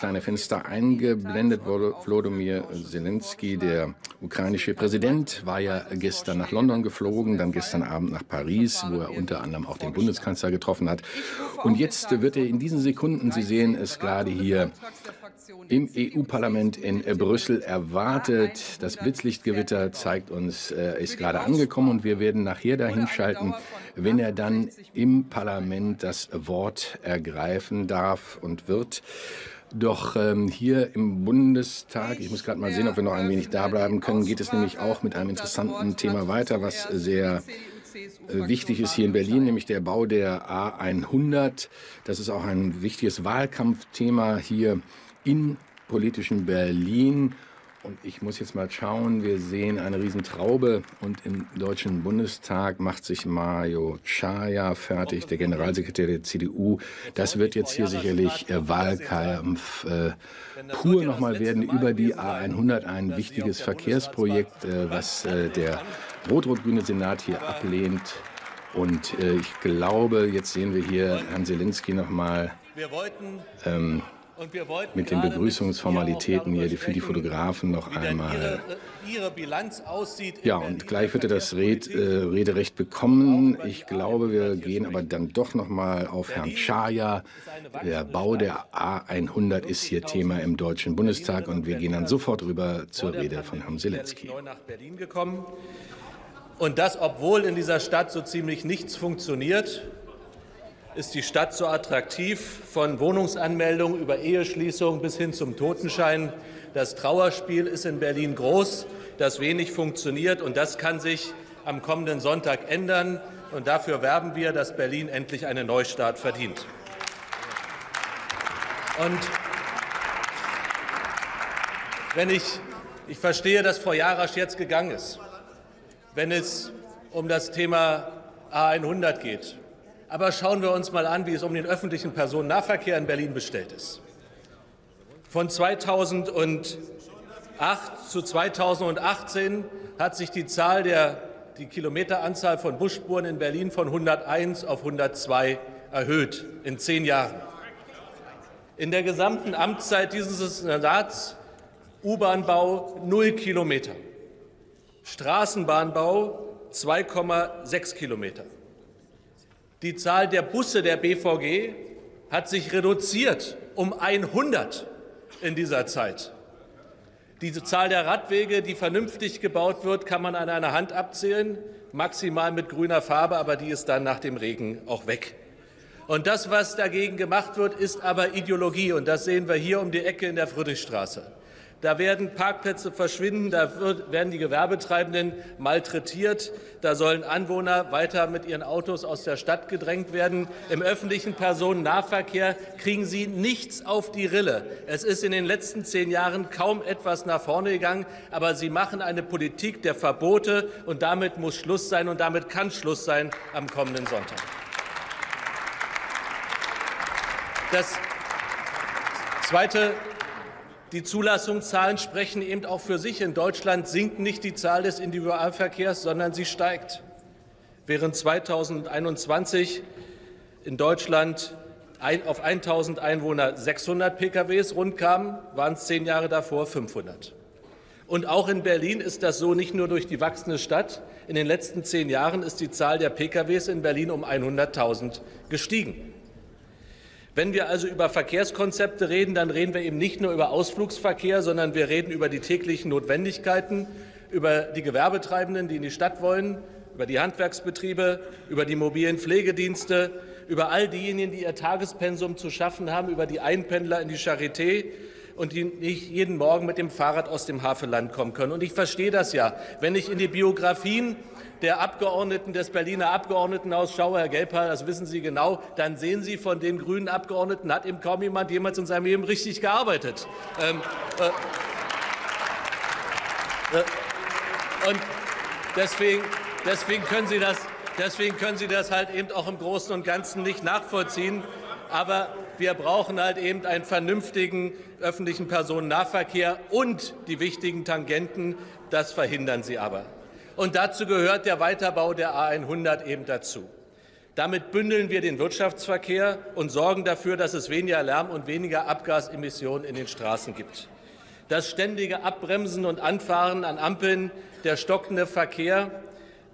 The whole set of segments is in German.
kleine Fenster eingeblendet. Volodymyr Zelensky, der ukrainische Präsident, war ja gestern nach London geflogen, dann gestern Abend nach Paris, wo er unter anderem auch den Bundeskanzler getroffen hat. Und jetzt wird er in diesen Sekunden, Sie sehen es gerade hier, im EU-Parlament in Brüssel erwartet. Das Blitzlichtgewitter zeigt uns, er ist gerade angekommen und wir werden nachher dahin schalten, wenn er dann im Parlament das Wort ergreifen darf und wird. Doch ähm, hier im Bundestag, ich muss gerade mal sehen, ob wir noch ein wenig da bleiben können, geht es nämlich auch mit einem interessanten Thema weiter, was sehr äh, wichtig ist hier in Berlin, nämlich der Bau der A100. Das ist auch ein wichtiges Wahlkampfthema hier in politischen Berlin. Und ich muss jetzt mal schauen, wir sehen eine Riesentraube und im Deutschen Bundestag macht sich Mario Chaya fertig, der Generalsekretär der CDU. Das wird jetzt hier sicherlich äh, Wahlkampf äh, pur nochmal werden über die A100, ein wichtiges Verkehrsprojekt, äh, was äh, der rot-rot-grüne Senat hier ablehnt. Und äh, ich glaube, jetzt sehen wir hier Herrn Zelensky nochmal. Ähm, mit den Begrüßungsformalitäten hier für die Fotografen noch einmal. Ja, und gleich wird er das Red, äh, Rederecht bekommen. Ich glaube, wir gehen aber dann doch noch mal auf Herrn Chaya. Der Bau der A100 ist hier Thema im Deutschen Bundestag und wir gehen dann sofort rüber zur Rede von Herrn Zelensky. Und das, obwohl in dieser Stadt so ziemlich nichts funktioniert ist die Stadt so attraktiv, von Wohnungsanmeldung über Eheschließung bis hin zum Totenschein. Das Trauerspiel ist in Berlin groß, das wenig funktioniert, und das kann sich am kommenden Sonntag ändern. Und dafür werben wir, dass Berlin endlich einen Neustart verdient. Und wenn ich, ich verstehe, dass Frau Jarasch jetzt gegangen ist, wenn es um das Thema A100 geht, aber schauen wir uns mal an, wie es um den öffentlichen Personennahverkehr in Berlin bestellt ist. Von 2008 zu 2018 hat sich die Zahl der die Kilometeranzahl von Busspuren in Berlin von 101 auf 102 erhöht in zehn Jahren. In der gesamten Amtszeit dieses Senats U-Bahn-Bau 0 Kilometer, Straßenbahnbau 2,6 Kilometer. Die Zahl der Busse der BVG hat sich reduziert um 100 in dieser Zeit. Diese Zahl der Radwege, die vernünftig gebaut wird, kann man an einer Hand abzählen, maximal mit grüner Farbe, aber die ist dann nach dem Regen auch weg. Und das, was dagegen gemacht wird, ist aber Ideologie. Und das sehen wir hier um die Ecke in der Friedrichstraße. Da werden Parkplätze verschwinden, da werden die Gewerbetreibenden malträtiert, da sollen Anwohner weiter mit ihren Autos aus der Stadt gedrängt werden. Im öffentlichen Personennahverkehr kriegen sie nichts auf die Rille. Es ist in den letzten zehn Jahren kaum etwas nach vorne gegangen, aber sie machen eine Politik der Verbote und damit muss Schluss sein und damit kann Schluss sein am kommenden Sonntag. Das Zweite, die Zulassungszahlen sprechen eben auch für sich. In Deutschland sinkt nicht die Zahl des Individualverkehrs, sondern sie steigt. Während 2021 in Deutschland auf 1000 Einwohner 600 PKWs rundkamen, waren es zehn Jahre davor 500. Und auch in Berlin ist das so nicht nur durch die wachsende Stadt. In den letzten zehn Jahren ist die Zahl der PKWs in Berlin um 100.000 gestiegen. Wenn wir also über Verkehrskonzepte reden, dann reden wir eben nicht nur über Ausflugsverkehr, sondern wir reden über die täglichen Notwendigkeiten, über die Gewerbetreibenden, die in die Stadt wollen, über die Handwerksbetriebe, über die mobilen Pflegedienste, über all diejenigen, die ihr Tagespensum zu schaffen haben, über die Einpendler in die Charité und die nicht jeden Morgen mit dem Fahrrad aus dem Havelland kommen können. Und ich verstehe das ja. Wenn ich in die Biografien der Abgeordneten des Berliner Abgeordnetenhaus schaue, Herr Gelper, das wissen Sie genau, dann sehen Sie, von den grünen Abgeordneten hat eben kaum jemand jemals in seinem Leben richtig gearbeitet. Ähm, äh, äh, und deswegen, deswegen, können Sie das, deswegen können Sie das halt eben auch im Großen und Ganzen nicht nachvollziehen. Aber wir brauchen halt eben einen vernünftigen öffentlichen Personennahverkehr und die wichtigen Tangenten. Das verhindern Sie aber. Und dazu gehört der Weiterbau der A 100 eben dazu. Damit bündeln wir den Wirtschaftsverkehr und sorgen dafür, dass es weniger Lärm und weniger Abgasemissionen in den Straßen gibt. Das ständige Abbremsen und Anfahren an Ampeln, der stockende Verkehr,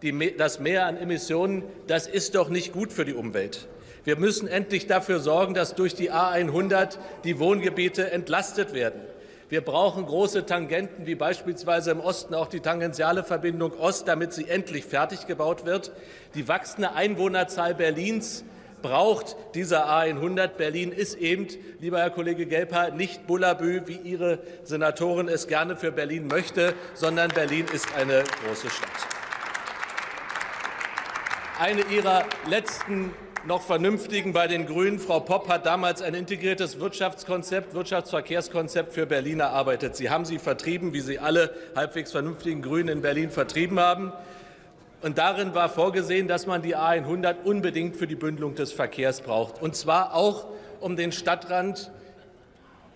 die, das Mehr an Emissionen, das ist doch nicht gut für die Umwelt. Wir müssen endlich dafür sorgen, dass durch die A 100 die Wohngebiete entlastet werden. Wir brauchen große Tangenten, wie beispielsweise im Osten auch die tangentiale Verbindung Ost, damit sie endlich fertig gebaut wird. Die wachsende Einwohnerzahl Berlins braucht dieser A 100. Berlin ist eben, lieber Herr Kollege Gelper, nicht Bullabü, wie Ihre Senatorin es gerne für Berlin möchte, sondern Berlin ist eine große Stadt. Eine Ihrer letzten noch Vernünftigen bei den Grünen. Frau Popp hat damals ein integriertes Wirtschaftskonzept, Wirtschaftsverkehrskonzept für Berlin erarbeitet. Sie haben sie vertrieben, wie sie alle halbwegs vernünftigen Grünen in Berlin vertrieben haben. Und darin war vorgesehen, dass man die A 100 unbedingt für die Bündelung des Verkehrs braucht. Und zwar auch, um den Stadtrand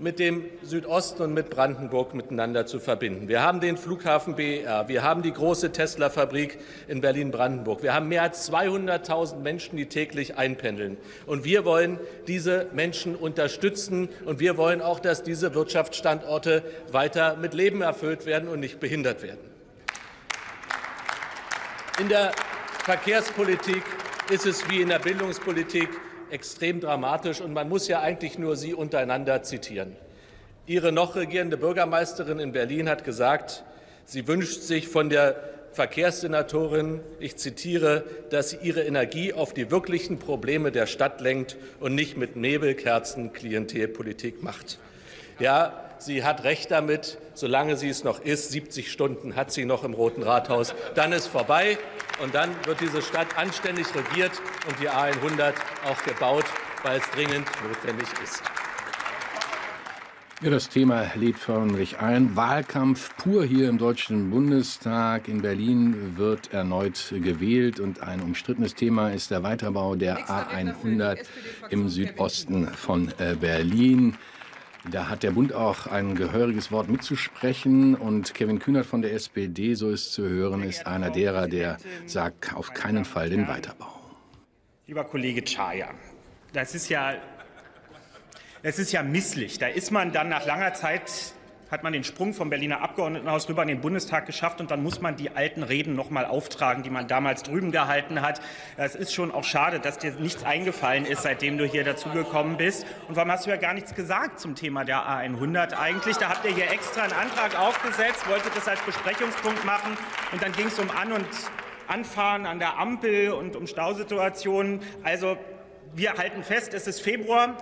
mit dem Südosten und mit Brandenburg miteinander zu verbinden. Wir haben den Flughafen BER, wir haben die große Tesla-Fabrik in Berlin-Brandenburg, wir haben mehr als 200.000 Menschen, die täglich einpendeln. Und wir wollen diese Menschen unterstützen und wir wollen auch, dass diese Wirtschaftsstandorte weiter mit Leben erfüllt werden und nicht behindert werden. In der Verkehrspolitik ist es wie in der Bildungspolitik extrem dramatisch, und man muss ja eigentlich nur Sie untereinander zitieren. Ihre noch regierende Bürgermeisterin in Berlin hat gesagt, sie wünscht sich von der Verkehrssenatorin, ich zitiere, dass sie ihre Energie auf die wirklichen Probleme der Stadt lenkt und nicht mit Nebelkerzen Klientelpolitik macht. Ja, sie hat recht damit, solange sie es noch ist. 70 Stunden hat sie noch im Roten Rathaus. Dann ist vorbei und dann wird diese Stadt anständig regiert und die A 100 auch gebaut, weil es dringend notwendig ist. Ja, das Thema lädt förmlich ein. Wahlkampf pur hier im Deutschen Bundestag. In Berlin wird erneut gewählt und ein umstrittenes Thema ist der Weiterbau der A100 im Südosten von äh, Berlin. Da hat der Bund auch ein gehöriges Wort mitzusprechen. Und Kevin Kühnert von der SPD, so ist zu hören, ist einer derer, der sagt, auf keinen Fall den Weiterbau. Lieber Kollege Chaya, das ist ja, das ist ja misslich. Da ist man dann nach langer Zeit hat man den Sprung vom Berliner Abgeordnetenhaus rüber in den Bundestag geschafft und dann muss man die alten Reden noch mal auftragen, die man damals drüben gehalten hat. Es ist schon auch schade, dass dir nichts eingefallen ist, seitdem du hier dazugekommen bist. Und warum hast du ja gar nichts gesagt zum Thema der A100 eigentlich? Da habt ihr hier extra einen Antrag aufgesetzt, wolltet das als Besprechungspunkt machen und dann ging es um An- und Anfahren an der Ampel und um Stausituationen. Also wir halten fest, es ist Februar,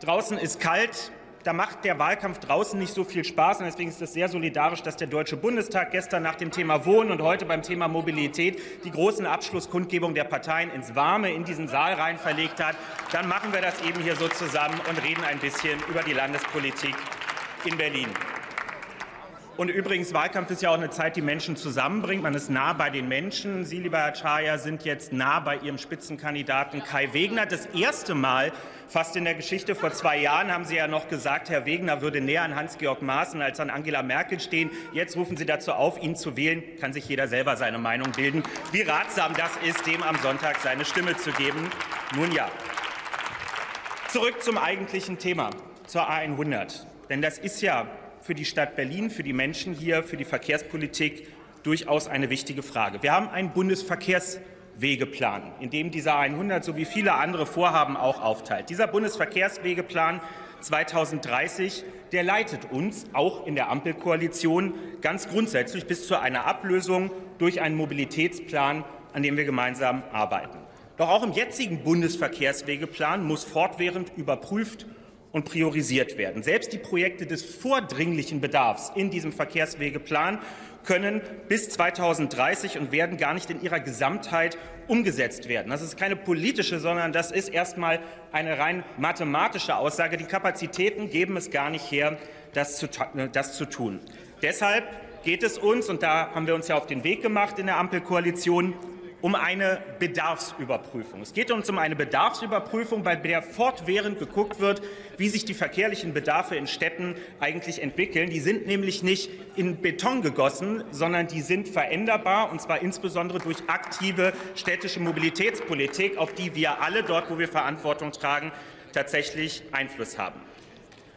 draußen ist kalt, da macht der Wahlkampf draußen nicht so viel Spaß. Und deswegen ist es sehr solidarisch, dass der Deutsche Bundestag gestern nach dem Thema Wohnen und heute beim Thema Mobilität die großen Abschlusskundgebungen der Parteien ins Warme in diesen Saal rein verlegt hat. Dann machen wir das eben hier so zusammen und reden ein bisschen über die Landespolitik in Berlin. Und übrigens, Wahlkampf ist ja auch eine Zeit, die Menschen zusammenbringt. Man ist nah bei den Menschen. Sie, lieber Herr Chaya, sind jetzt nah bei Ihrem Spitzenkandidaten Kai Wegner. Das erste Mal fast in der Geschichte. Vor zwei Jahren haben Sie ja noch gesagt, Herr Wegner würde näher an Hans-Georg Maaßen als an Angela Merkel stehen. Jetzt rufen Sie dazu auf, ihn zu wählen. Kann sich jeder selber seine Meinung bilden. Wie ratsam das ist, dem am Sonntag seine Stimme zu geben. Nun ja. Zurück zum eigentlichen Thema, zur A100. Denn das ist ja für die Stadt Berlin, für die Menschen hier, für die Verkehrspolitik durchaus eine wichtige Frage. Wir haben einen Bundesverkehrswegeplan, in dem dieser 100 sowie viele andere Vorhaben auch aufteilt. Dieser Bundesverkehrswegeplan 2030, der leitet uns auch in der Ampelkoalition ganz grundsätzlich bis zu einer Ablösung durch einen Mobilitätsplan, an dem wir gemeinsam arbeiten. Doch auch im jetzigen Bundesverkehrswegeplan muss fortwährend überprüft und priorisiert werden. Selbst die Projekte des vordringlichen Bedarfs in diesem Verkehrswegeplan können bis 2030 und werden gar nicht in ihrer Gesamtheit umgesetzt werden. Das ist keine politische, sondern das ist erstmal eine rein mathematische Aussage. Die Kapazitäten geben es gar nicht her, das zu, das zu tun. Deshalb geht es uns, und da haben wir uns ja auf den Weg gemacht in der Ampelkoalition, um eine Bedarfsüberprüfung. Es geht uns um eine Bedarfsüberprüfung, bei der fortwährend geguckt wird, wie sich die verkehrlichen Bedarfe in Städten eigentlich entwickeln. Die sind nämlich nicht in Beton gegossen, sondern die sind veränderbar, und zwar insbesondere durch aktive städtische Mobilitätspolitik, auf die wir alle dort, wo wir Verantwortung tragen, tatsächlich Einfluss haben.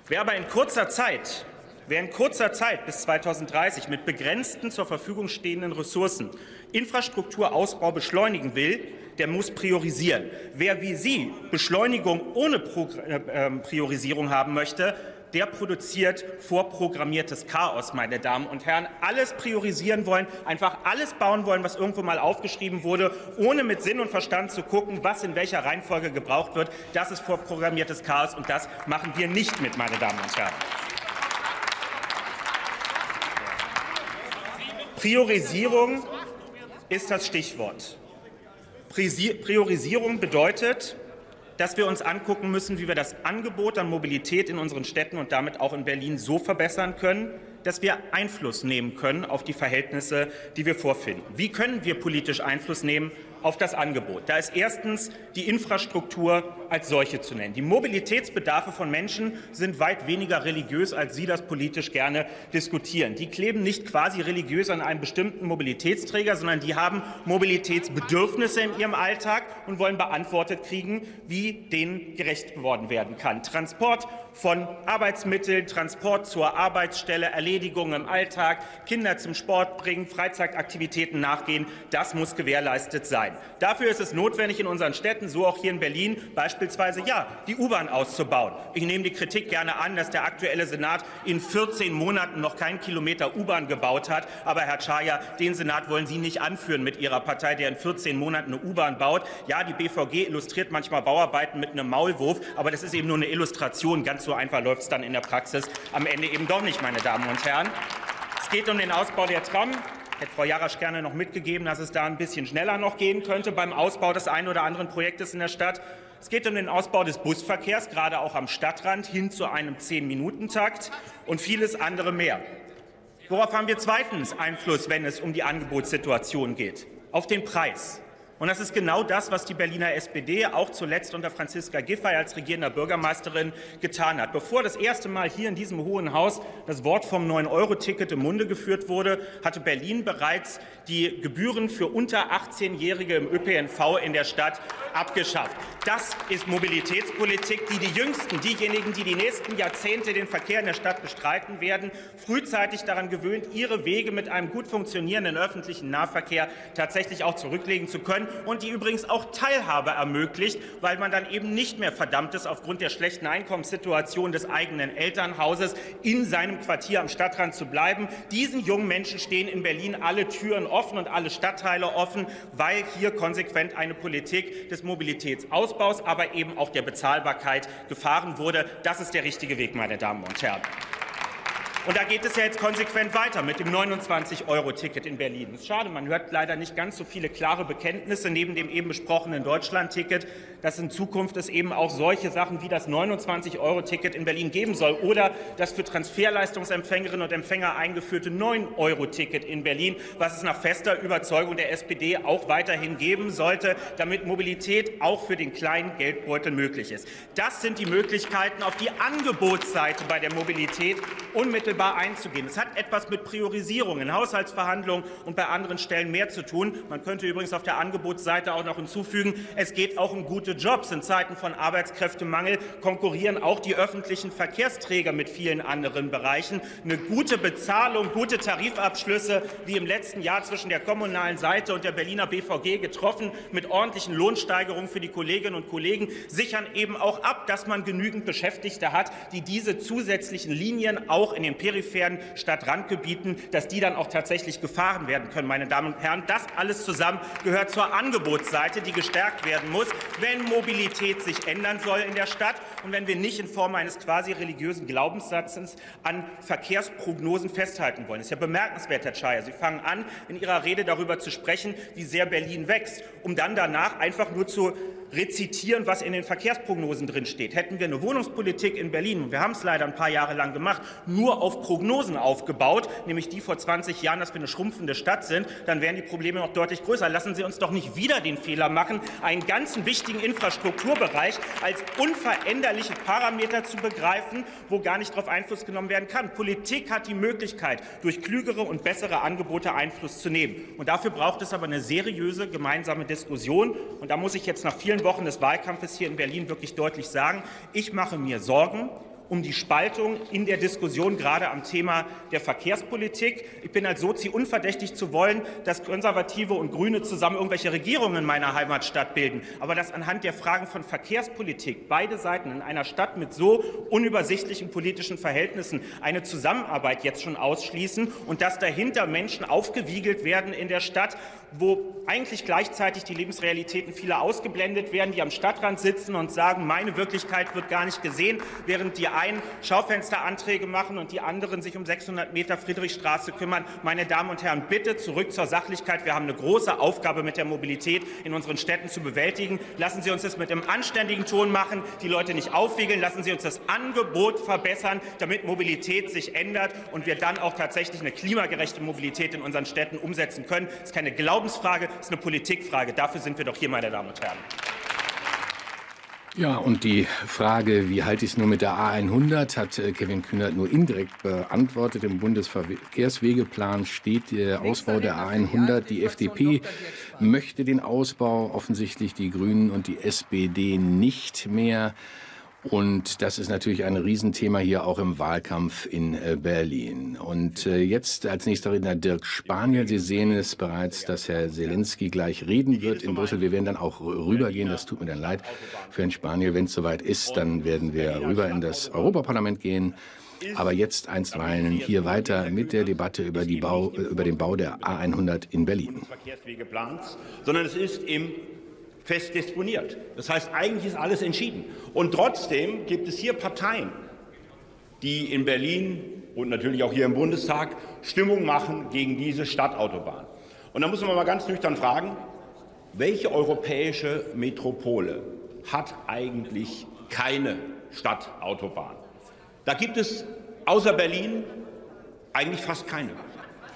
Wer aber in kurzer Zeit Wer in kurzer Zeit bis 2030 mit begrenzten zur Verfügung stehenden Ressourcen Infrastrukturausbau beschleunigen will, der muss priorisieren. Wer wie Sie Beschleunigung ohne äh, ähm, Priorisierung haben möchte, der produziert vorprogrammiertes Chaos, meine Damen und Herren. Alles priorisieren wollen, einfach alles bauen wollen, was irgendwo mal aufgeschrieben wurde, ohne mit Sinn und Verstand zu gucken, was in welcher Reihenfolge gebraucht wird. Das ist vorprogrammiertes Chaos, und das machen wir nicht mit, meine Damen und Herren. Priorisierung ist das Stichwort. Priorisierung bedeutet, dass wir uns angucken müssen, wie wir das Angebot an Mobilität in unseren Städten und damit auch in Berlin so verbessern können, dass wir Einfluss nehmen können auf die Verhältnisse, die wir vorfinden. Wie können wir politisch Einfluss nehmen auf das Angebot. Da ist erstens die Infrastruktur als solche zu nennen. Die Mobilitätsbedarfe von Menschen sind weit weniger religiös, als Sie das politisch gerne diskutieren. Die kleben nicht quasi religiös an einem bestimmten Mobilitätsträger, sondern die haben Mobilitätsbedürfnisse in ihrem Alltag und wollen beantwortet kriegen, wie denen gerecht geworden werden kann. Transport von Arbeitsmitteln, Transport zur Arbeitsstelle, Erledigungen im Alltag, Kinder zum Sport bringen, Freizeitaktivitäten nachgehen, das muss gewährleistet sein. Dafür ist es notwendig, in unseren Städten, so auch hier in Berlin, beispielsweise ja, die U-Bahn auszubauen. Ich nehme die Kritik gerne an, dass der aktuelle Senat in 14 Monaten noch keinen Kilometer U-Bahn gebaut hat. Aber Herr Czaja, den Senat wollen Sie nicht anführen mit Ihrer Partei, der in 14 Monaten eine U-Bahn baut. Ja, die BVG illustriert manchmal Bauarbeiten mit einem Maulwurf, aber das ist eben nur eine Illustration. Ganz so einfach läuft es dann in der Praxis am Ende eben doch nicht, meine Damen und Herren. Es geht um den Ausbau der Tram. Hätte Frau Jarasch gerne noch mitgegeben, dass es da ein bisschen schneller noch gehen könnte beim Ausbau des einen oder anderen Projektes in der Stadt. Es geht um den Ausbau des Busverkehrs, gerade auch am Stadtrand, hin zu einem Zehn-Minuten-Takt und vieles andere mehr. Worauf haben wir zweitens Einfluss, wenn es um die Angebotssituation geht? Auf den Preis. Und das ist genau das, was die Berliner SPD auch zuletzt unter Franziska Giffey als regierender Bürgermeisterin getan hat. Bevor das erste Mal hier in diesem Hohen Haus das Wort vom 9-Euro-Ticket im Munde geführt wurde, hatte Berlin bereits die Gebühren für unter 18-Jährige im ÖPNV in der Stadt abgeschafft. Das ist Mobilitätspolitik, die die Jüngsten, diejenigen, die die nächsten Jahrzehnte den Verkehr in der Stadt bestreiten werden, frühzeitig daran gewöhnt, ihre Wege mit einem gut funktionierenden öffentlichen Nahverkehr tatsächlich auch zurücklegen zu können und die übrigens auch Teilhabe ermöglicht, weil man dann eben nicht mehr verdammt ist, aufgrund der schlechten Einkommenssituation des eigenen Elternhauses in seinem Quartier am Stadtrand zu bleiben. Diesen jungen Menschen stehen in Berlin alle Türen offen und alle Stadtteile offen, weil hier konsequent eine Politik des Mobilitätsausbaus, aber eben auch der Bezahlbarkeit gefahren wurde. Das ist der richtige Weg, meine Damen und Herren. Und da geht es ja jetzt konsequent weiter mit dem 29-Euro-Ticket in Berlin. Es ist schade, man hört leider nicht ganz so viele klare Bekenntnisse neben dem eben besprochenen Deutschland-Ticket, dass in Zukunft es eben auch solche Sachen wie das 29-Euro-Ticket in Berlin geben soll oder das für Transferleistungsempfängerinnen und Empfänger eingeführte 9-Euro-Ticket in Berlin, was es nach fester Überzeugung der SPD auch weiterhin geben sollte, damit Mobilität auch für den kleinen Geldbeutel möglich ist. Das sind die Möglichkeiten auf die Angebotsseite bei der Mobilität unmittelbar unmittelbar einzugehen. Es hat etwas mit Priorisierung in Haushaltsverhandlungen und bei anderen Stellen mehr zu tun. Man könnte übrigens auf der Angebotsseite auch noch hinzufügen, es geht auch um gute Jobs. In Zeiten von Arbeitskräftemangel konkurrieren auch die öffentlichen Verkehrsträger mit vielen anderen Bereichen. Eine gute Bezahlung, gute Tarifabschlüsse, wie im letzten Jahr zwischen der kommunalen Seite und der Berliner BVG getroffen, mit ordentlichen Lohnsteigerungen für die Kolleginnen und Kollegen, sichern eben auch ab, dass man genügend Beschäftigte hat, die diese zusätzlichen Linien auch in den peripheren Stadtrandgebieten, dass die dann auch tatsächlich gefahren werden können. Meine Damen und Herren, das alles zusammen gehört zur Angebotsseite, die gestärkt werden muss, wenn Mobilität sich ändern soll in der Stadt und wenn wir nicht in Form eines quasi religiösen Glaubenssatzes an Verkehrsprognosen festhalten wollen. Es ist ja bemerkenswert, Herr Czaja. Sie fangen an, in Ihrer Rede darüber zu sprechen, wie sehr Berlin wächst, um dann danach einfach nur zu rezitieren, was in den Verkehrsprognosen drin steht. Hätten wir eine Wohnungspolitik in Berlin, und wir haben es leider ein paar Jahre lang gemacht, nur auf Prognosen aufgebaut, nämlich die vor 20 Jahren, dass wir eine schrumpfende Stadt sind, dann wären die Probleme noch deutlich größer. Lassen Sie uns doch nicht wieder den Fehler machen, einen ganzen wichtigen Infrastrukturbereich als unveränderliche Parameter zu begreifen, wo gar nicht darauf Einfluss genommen werden kann. Politik hat die Möglichkeit, durch klügere und bessere Angebote Einfluss zu nehmen. Und dafür braucht es aber eine seriöse gemeinsame Diskussion. Und da muss ich jetzt nach vielen Wochen des Wahlkampfes hier in Berlin wirklich deutlich sagen, ich mache mir Sorgen, um die Spaltung in der Diskussion gerade am Thema der Verkehrspolitik. Ich bin als Sozi unverdächtig zu wollen, dass Konservative und Grüne zusammen irgendwelche Regierungen in meiner Heimatstadt bilden. Aber dass anhand der Fragen von Verkehrspolitik beide Seiten in einer Stadt mit so unübersichtlichen politischen Verhältnissen eine Zusammenarbeit jetzt schon ausschließen und dass dahinter Menschen aufgewiegelt werden in der Stadt, wo eigentlich gleichzeitig die Lebensrealitäten vieler ausgeblendet werden, die am Stadtrand sitzen und sagen, meine Wirklichkeit wird gar nicht gesehen, während die einen Schaufensteranträge machen und die anderen sich um 600 Meter Friedrichstraße kümmern. Meine Damen und Herren, bitte zurück zur Sachlichkeit. Wir haben eine große Aufgabe mit der Mobilität in unseren Städten zu bewältigen. Lassen Sie uns das mit einem anständigen Ton machen, die Leute nicht aufwiegeln. Lassen Sie uns das Angebot verbessern, damit Mobilität sich ändert und wir dann auch tatsächlich eine klimagerechte Mobilität in unseren Städten umsetzen können. Das ist keine Glaubensfrage, das ist eine Politikfrage. Dafür sind wir doch hier, meine Damen und Herren. Ja, und die Frage, wie halte ich es nur mit der A100, hat äh, Kevin Kühnert nur indirekt beantwortet. Im Bundesverkehrswegeplan steht der Ausbau der A100. Die FDP möchte den Ausbau, offensichtlich die Grünen und die SPD nicht mehr. Und das ist natürlich ein Riesenthema hier auch im Wahlkampf in äh, Berlin. Und äh, jetzt als nächster Redner Dirk Spaniel. Sie sehen es bereits, dass Herr Zelensky gleich reden wird in Brüssel. Wir werden dann auch rübergehen. Das tut mir dann leid für Herrn Spaniel. Wenn es soweit ist, dann werden wir rüber in das Europaparlament gehen. Aber jetzt einstweilen hier weiter mit der Debatte über, Bau, über den Bau der A100 in Berlin. Sondern es ist im fest disponiert. Das heißt, eigentlich ist alles entschieden. Und trotzdem gibt es hier Parteien, die in Berlin und natürlich auch hier im Bundestag Stimmung machen gegen diese Stadtautobahn. Und da muss man mal ganz nüchtern fragen, welche europäische Metropole hat eigentlich keine Stadtautobahn? Da gibt es außer Berlin eigentlich fast keine.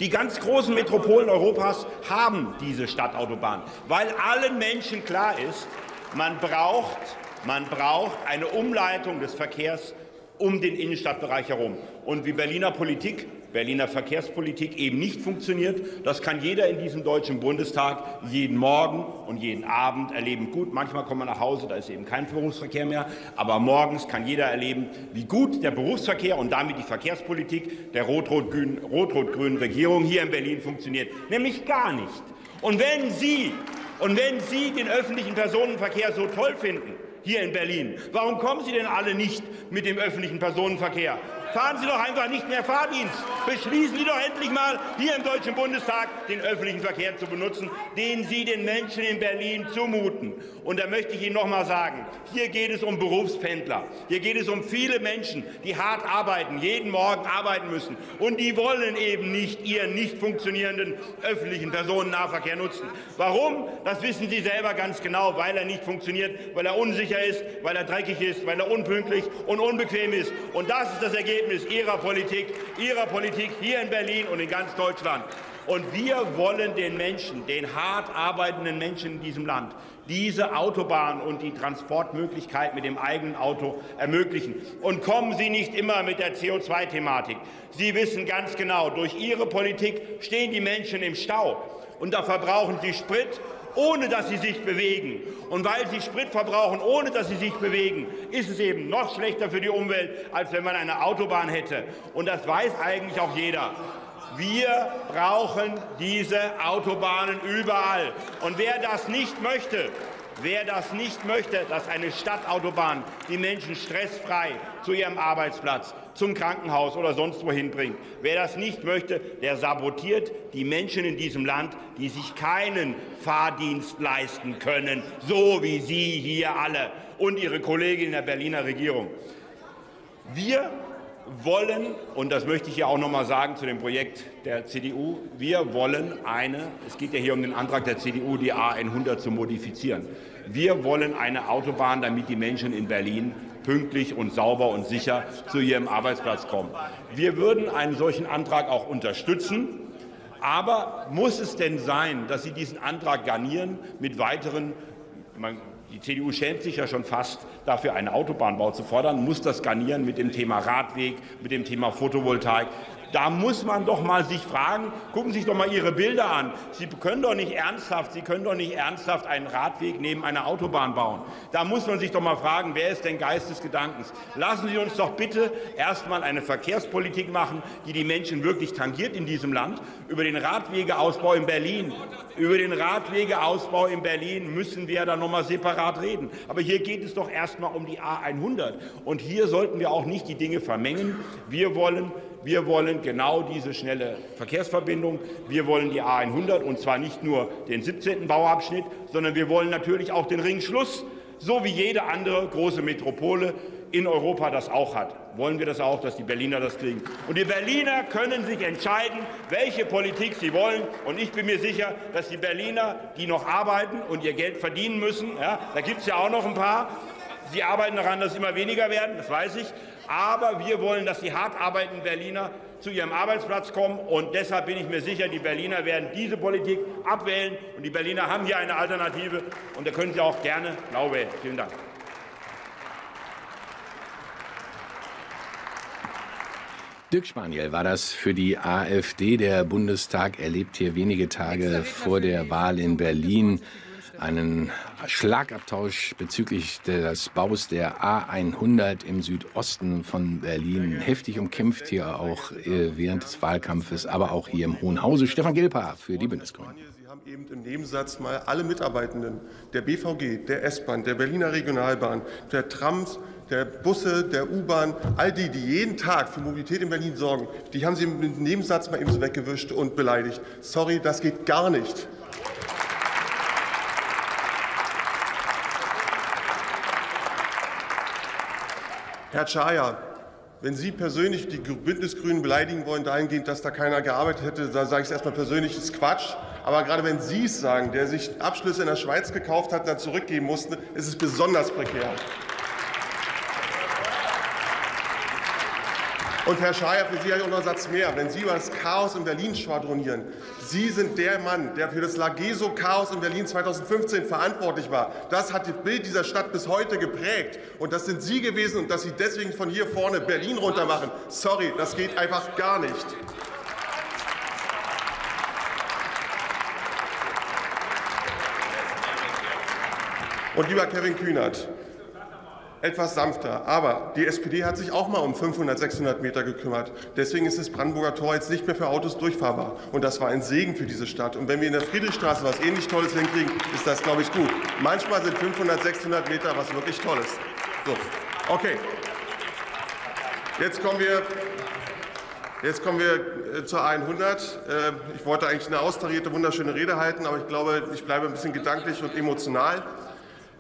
Die ganz großen Metropolen Europas haben diese Stadtautobahn, weil allen Menschen klar ist, man braucht, man braucht eine Umleitung des Verkehrs um den Innenstadtbereich herum. Und wie Berliner Politik Berliner Verkehrspolitik eben nicht funktioniert. Das kann jeder in diesem Deutschen Bundestag jeden Morgen und jeden Abend erleben. Gut, manchmal kommt man nach Hause, da ist eben kein Berufsverkehr mehr, aber morgens kann jeder erleben, wie gut der Berufsverkehr und damit die Verkehrspolitik der rot-rot-grünen Rot Regierung hier in Berlin funktioniert. Nämlich gar nicht. Und wenn Sie, und wenn Sie den öffentlichen Personenverkehr so toll finden, hier in Berlin. Warum kommen Sie denn alle nicht mit dem öffentlichen Personenverkehr? Fahren Sie doch einfach nicht mehr Fahrdienst. Beschließen Sie doch endlich mal, hier im Deutschen Bundestag den öffentlichen Verkehr zu benutzen, den Sie den Menschen in Berlin zumuten. Und da möchte ich Ihnen noch mal sagen, hier geht es um Berufspendler. Hier geht es um viele Menschen, die hart arbeiten, jeden Morgen arbeiten müssen. Und die wollen eben nicht ihren nicht funktionierenden öffentlichen Personennahverkehr nutzen. Warum? Das wissen Sie selber ganz genau, weil er nicht funktioniert, weil er unsicher ist, weil er dreckig ist, weil er unpünktlich und unbequem ist. Und das ist das Ergebnis Ergebnis Ihrer Politik, Ihrer Politik hier in Berlin und in ganz Deutschland. Und wir wollen den Menschen, den hart arbeitenden Menschen in diesem Land, diese Autobahn und die Transportmöglichkeit mit dem eigenen Auto ermöglichen. Und kommen Sie nicht immer mit der CO2-Thematik. Sie wissen ganz genau, durch Ihre Politik stehen die Menschen im Stau. Und da verbrauchen sie Sprit ohne dass sie sich bewegen. Und weil sie Sprit verbrauchen, ohne dass sie sich bewegen, ist es eben noch schlechter für die Umwelt, als wenn man eine Autobahn hätte. Und das weiß eigentlich auch jeder. Wir brauchen diese Autobahnen überall. Und wer das nicht möchte, Wer das nicht möchte, dass eine Stadtautobahn die Menschen stressfrei zu ihrem Arbeitsplatz, zum Krankenhaus oder sonst wohin bringt, wer das nicht möchte, der sabotiert die Menschen in diesem Land, die sich keinen Fahrdienst leisten können, so wie Sie hier alle und Ihre Kollegin in der Berliner Regierung. Wir wollen, und das möchte ich hier auch noch mal sagen zu dem Projekt der CDU, wir wollen eine, es geht ja hier um den Antrag der CDU, die A100 zu modifizieren. Wir wollen eine Autobahn, damit die Menschen in Berlin pünktlich und sauber und sicher zu ihrem Arbeitsplatz kommen. Wir würden einen solchen Antrag auch unterstützen. Aber muss es denn sein, dass Sie diesen Antrag garnieren mit weiteren man, die CDU schämt sich ja schon fast, dafür einen Autobahnbau zu fordern, muss das garnieren mit dem Thema Radweg, mit dem Thema Photovoltaik. Da muss man doch mal sich fragen, gucken Sie sich doch mal Ihre Bilder an. Sie können doch nicht ernsthaft, Sie können doch nicht ernsthaft einen Radweg neben einer Autobahn bauen. Da muss man sich doch mal fragen, wer ist denn Geist des Gedankens? Lassen Sie uns doch bitte erst mal eine Verkehrspolitik machen, die die Menschen wirklich tangiert in diesem Land. Über den Radwegeausbau in Berlin, über den Radwegeausbau in Berlin müssen wir da noch mal separat reden. Aber hier geht es doch erst mal um die A100. Und hier sollten wir auch nicht die Dinge vermengen. Wir wollen wir wollen genau diese schnelle Verkehrsverbindung. Wir wollen die A 100 und zwar nicht nur den 17. Bauabschnitt, sondern wir wollen natürlich auch den Ringschluss, so wie jede andere große Metropole in Europa das auch hat. Wollen wir das auch, dass die Berliner das kriegen? Und die Berliner können sich entscheiden, welche Politik sie wollen. Und ich bin mir sicher, dass die Berliner, die noch arbeiten und ihr Geld verdienen müssen, ja, da gibt es ja auch noch ein paar, sie arbeiten daran, dass es immer weniger werden, das weiß ich, aber wir wollen, dass die hart arbeitenden Berliner zu ihrem Arbeitsplatz kommen. Und deshalb bin ich mir sicher, die Berliner werden diese Politik abwählen. Und die Berliner haben hier eine Alternative. Und da können Sie auch gerne blau wählen. Vielen Dank. Dirk Spaniel war das für die AfD. Der Bundestag erlebt hier wenige Tage vor der Wahl in Berlin einen Schlagabtausch bezüglich des Baus der A100 im Südosten von Berlin. Heftig umkämpft hier auch äh, während des Wahlkampfes, aber auch hier im Hohen Hause. Stefan Gilpa für die Bundesgrünen. Sie haben eben im Nebensatz mal alle Mitarbeitenden der BVG, der S-Bahn, der Berliner Regionalbahn, der Trams, der Busse, der U-Bahn, all die, die jeden Tag für Mobilität in Berlin sorgen, die haben Sie im Nebensatz mal eben so weggewischt und beleidigt. Sorry, das geht gar nicht. Herr Czaja, wenn Sie persönlich die Bündnisgrünen beleidigen wollen, dahingehend, dass da keiner gearbeitet hätte, da sage ich es erstmal persönlich, das ist Quatsch. Aber gerade wenn Sie es sagen, der sich Abschlüsse in der Schweiz gekauft hat, dann zurückgeben musste, ist es besonders prekär. Und Herr Schaja, für Sie habe ich auch noch einen Satz mehr. Wenn Sie über das Chaos in Berlin schwadronieren, Sie sind der Mann, der für das Lageso-Chaos in Berlin 2015 verantwortlich war. Das hat das Bild dieser Stadt bis heute geprägt. Und das sind Sie gewesen und dass Sie deswegen von hier vorne Berlin runtermachen. Sorry, das geht einfach gar nicht. Und lieber Kevin Kühnert, etwas sanfter. Aber die SPD hat sich auch mal um 500, 600 Meter gekümmert. Deswegen ist das Brandenburger Tor jetzt nicht mehr für Autos durchfahrbar. Und das war ein Segen für diese Stadt. Und wenn wir in der Friedrichstraße was ähnlich Tolles hinkriegen, ist das, glaube ich, gut. Manchmal sind 500, 600 Meter was wirklich Tolles. So, okay. Jetzt kommen wir Jetzt kommen wir äh, zur 100. Äh, ich wollte eigentlich eine austarierte, wunderschöne Rede halten, aber ich glaube, ich bleibe ein bisschen gedanklich und emotional.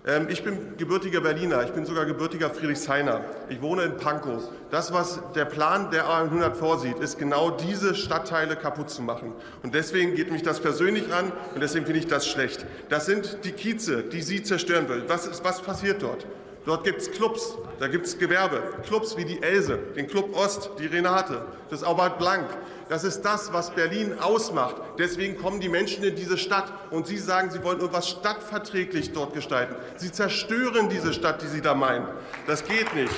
Ähm, ich bin gebürtiger Berliner, ich bin sogar gebürtiger Friedrichshainer. Ich wohne in Pankow. Das, was der Plan der A100 vorsieht, ist genau diese Stadtteile kaputt zu machen. Und deswegen geht mich das persönlich an und deswegen finde ich das schlecht. Das sind die Kieze, die Sie zerstören will. Was, ist, was passiert dort? Dort gibt es Clubs, da gibt es Gewerbe. Clubs wie die Else, den Club Ost, die Renate, das Aubert Blank. Das ist das, was Berlin ausmacht. Deswegen kommen die Menschen in diese Stadt und Sie sagen, Sie wollen irgendwas stadtverträglich dort gestalten. Sie zerstören diese Stadt, die Sie da meinen. Das geht nicht.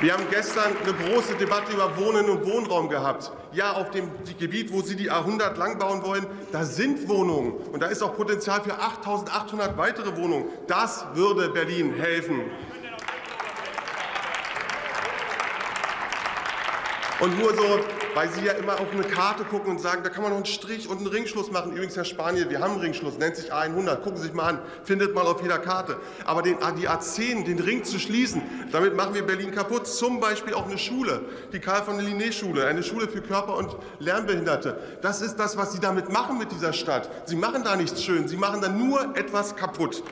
Wir haben gestern eine große Debatte über Wohnen und Wohnraum gehabt. Ja, auf dem Gebiet, wo Sie die A100 langbauen wollen, da sind Wohnungen. Und da ist auch Potenzial für 8.800 weitere Wohnungen. Das würde Berlin helfen. Und nur so, weil Sie ja immer auf eine Karte gucken und sagen, da kann man noch einen Strich und einen Ringschluss machen. Übrigens, Herr Spanier, wir haben einen Ringschluss, nennt sich A100. Gucken Sie sich mal an, findet mal auf jeder Karte. Aber den, die A10, den Ring zu schließen, damit machen wir Berlin kaputt. Zum Beispiel auch eine Schule, die Karl von der Linné-Schule, eine Schule für Körper- und Lernbehinderte. Das ist das, was Sie damit machen mit dieser Stadt. Sie machen da nichts schön, Sie machen da nur etwas kaputt.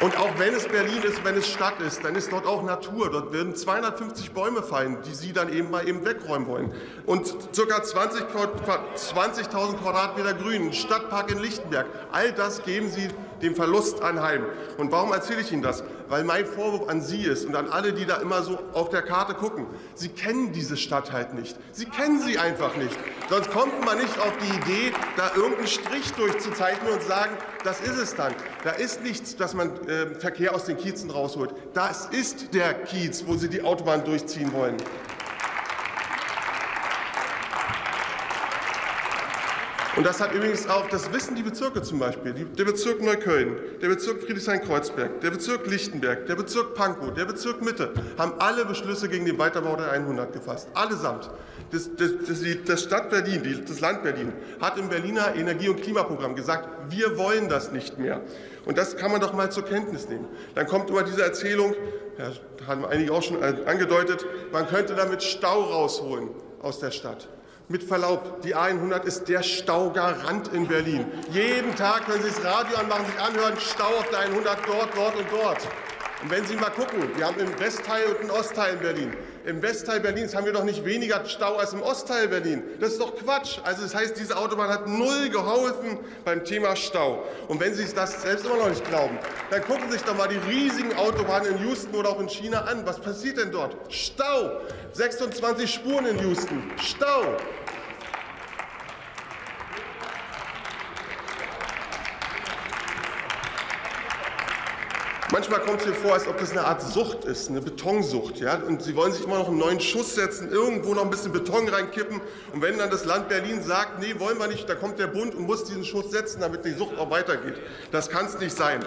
Und auch wenn es Berlin ist, wenn es Stadt ist, dann ist dort auch Natur. Dort werden 250 Bäume fallen, die Sie dann eben mal eben wegräumen wollen. Und ca. 20.000 20 Quadratmeter Grün, Stadtpark in Lichtenberg. All das geben Sie dem Verlust anheim. Und warum erzähle ich Ihnen das? Weil mein Vorwurf an Sie ist und an alle, die da immer so auf der Karte gucken, Sie kennen diese Stadt halt nicht. Sie kennen sie einfach nicht. Sonst kommt man nicht auf die Idee, da irgendeinen Strich durchzuzeichnen und sagen, das ist es dann. Da ist nichts, dass man äh, Verkehr aus den Kiezen rausholt. Das ist der Kiez, wo Sie die Autobahn durchziehen wollen. Und das hat übrigens auch, das wissen die Bezirke zum Beispiel, der Bezirk Neukölln, der Bezirk Friedrichshain-Kreuzberg, der Bezirk Lichtenberg, der Bezirk Pankow, der Bezirk Mitte, haben alle Beschlüsse gegen den Weiterbau der 100 gefasst. Allesamt. Das, das, das, das Stadt Berlin, das Land Berlin, hat im Berliner Energie- und Klimaprogramm gesagt, wir wollen das nicht mehr. Und das kann man doch mal zur Kenntnis nehmen. Dann kommt immer diese Erzählung, ja, haben einige auch schon angedeutet, man könnte damit Stau rausholen aus der Stadt. Mit Verlaub, die A100 ist der Staugarant in Berlin. Jeden Tag können Sie das Radio anmachen, sich anhören, Stau auf der 100 dort, dort und dort. Und wenn Sie mal gucken, wir haben im Westteil und im Ostteil in Berlin. Im Westteil Berlins haben wir doch nicht weniger Stau als im Ostteil Berlin. Das ist doch Quatsch. Also das heißt, diese Autobahn hat null geholfen beim Thema Stau. Und wenn Sie das selbst immer noch nicht glauben, dann gucken Sie sich doch mal die riesigen Autobahnen in Houston oder auch in China an. Was passiert denn dort? Stau. 26 Spuren in Houston. Stau. Manchmal kommt es mir vor, als ob das eine Art Sucht ist, eine Betonsucht. Ja? Und sie wollen sich immer noch einen neuen Schuss setzen, irgendwo noch ein bisschen Beton reinkippen. Und wenn dann das Land Berlin sagt, nee, wollen wir nicht, da kommt der Bund und muss diesen Schuss setzen, damit die Sucht auch weitergeht. Das kann es nicht sein.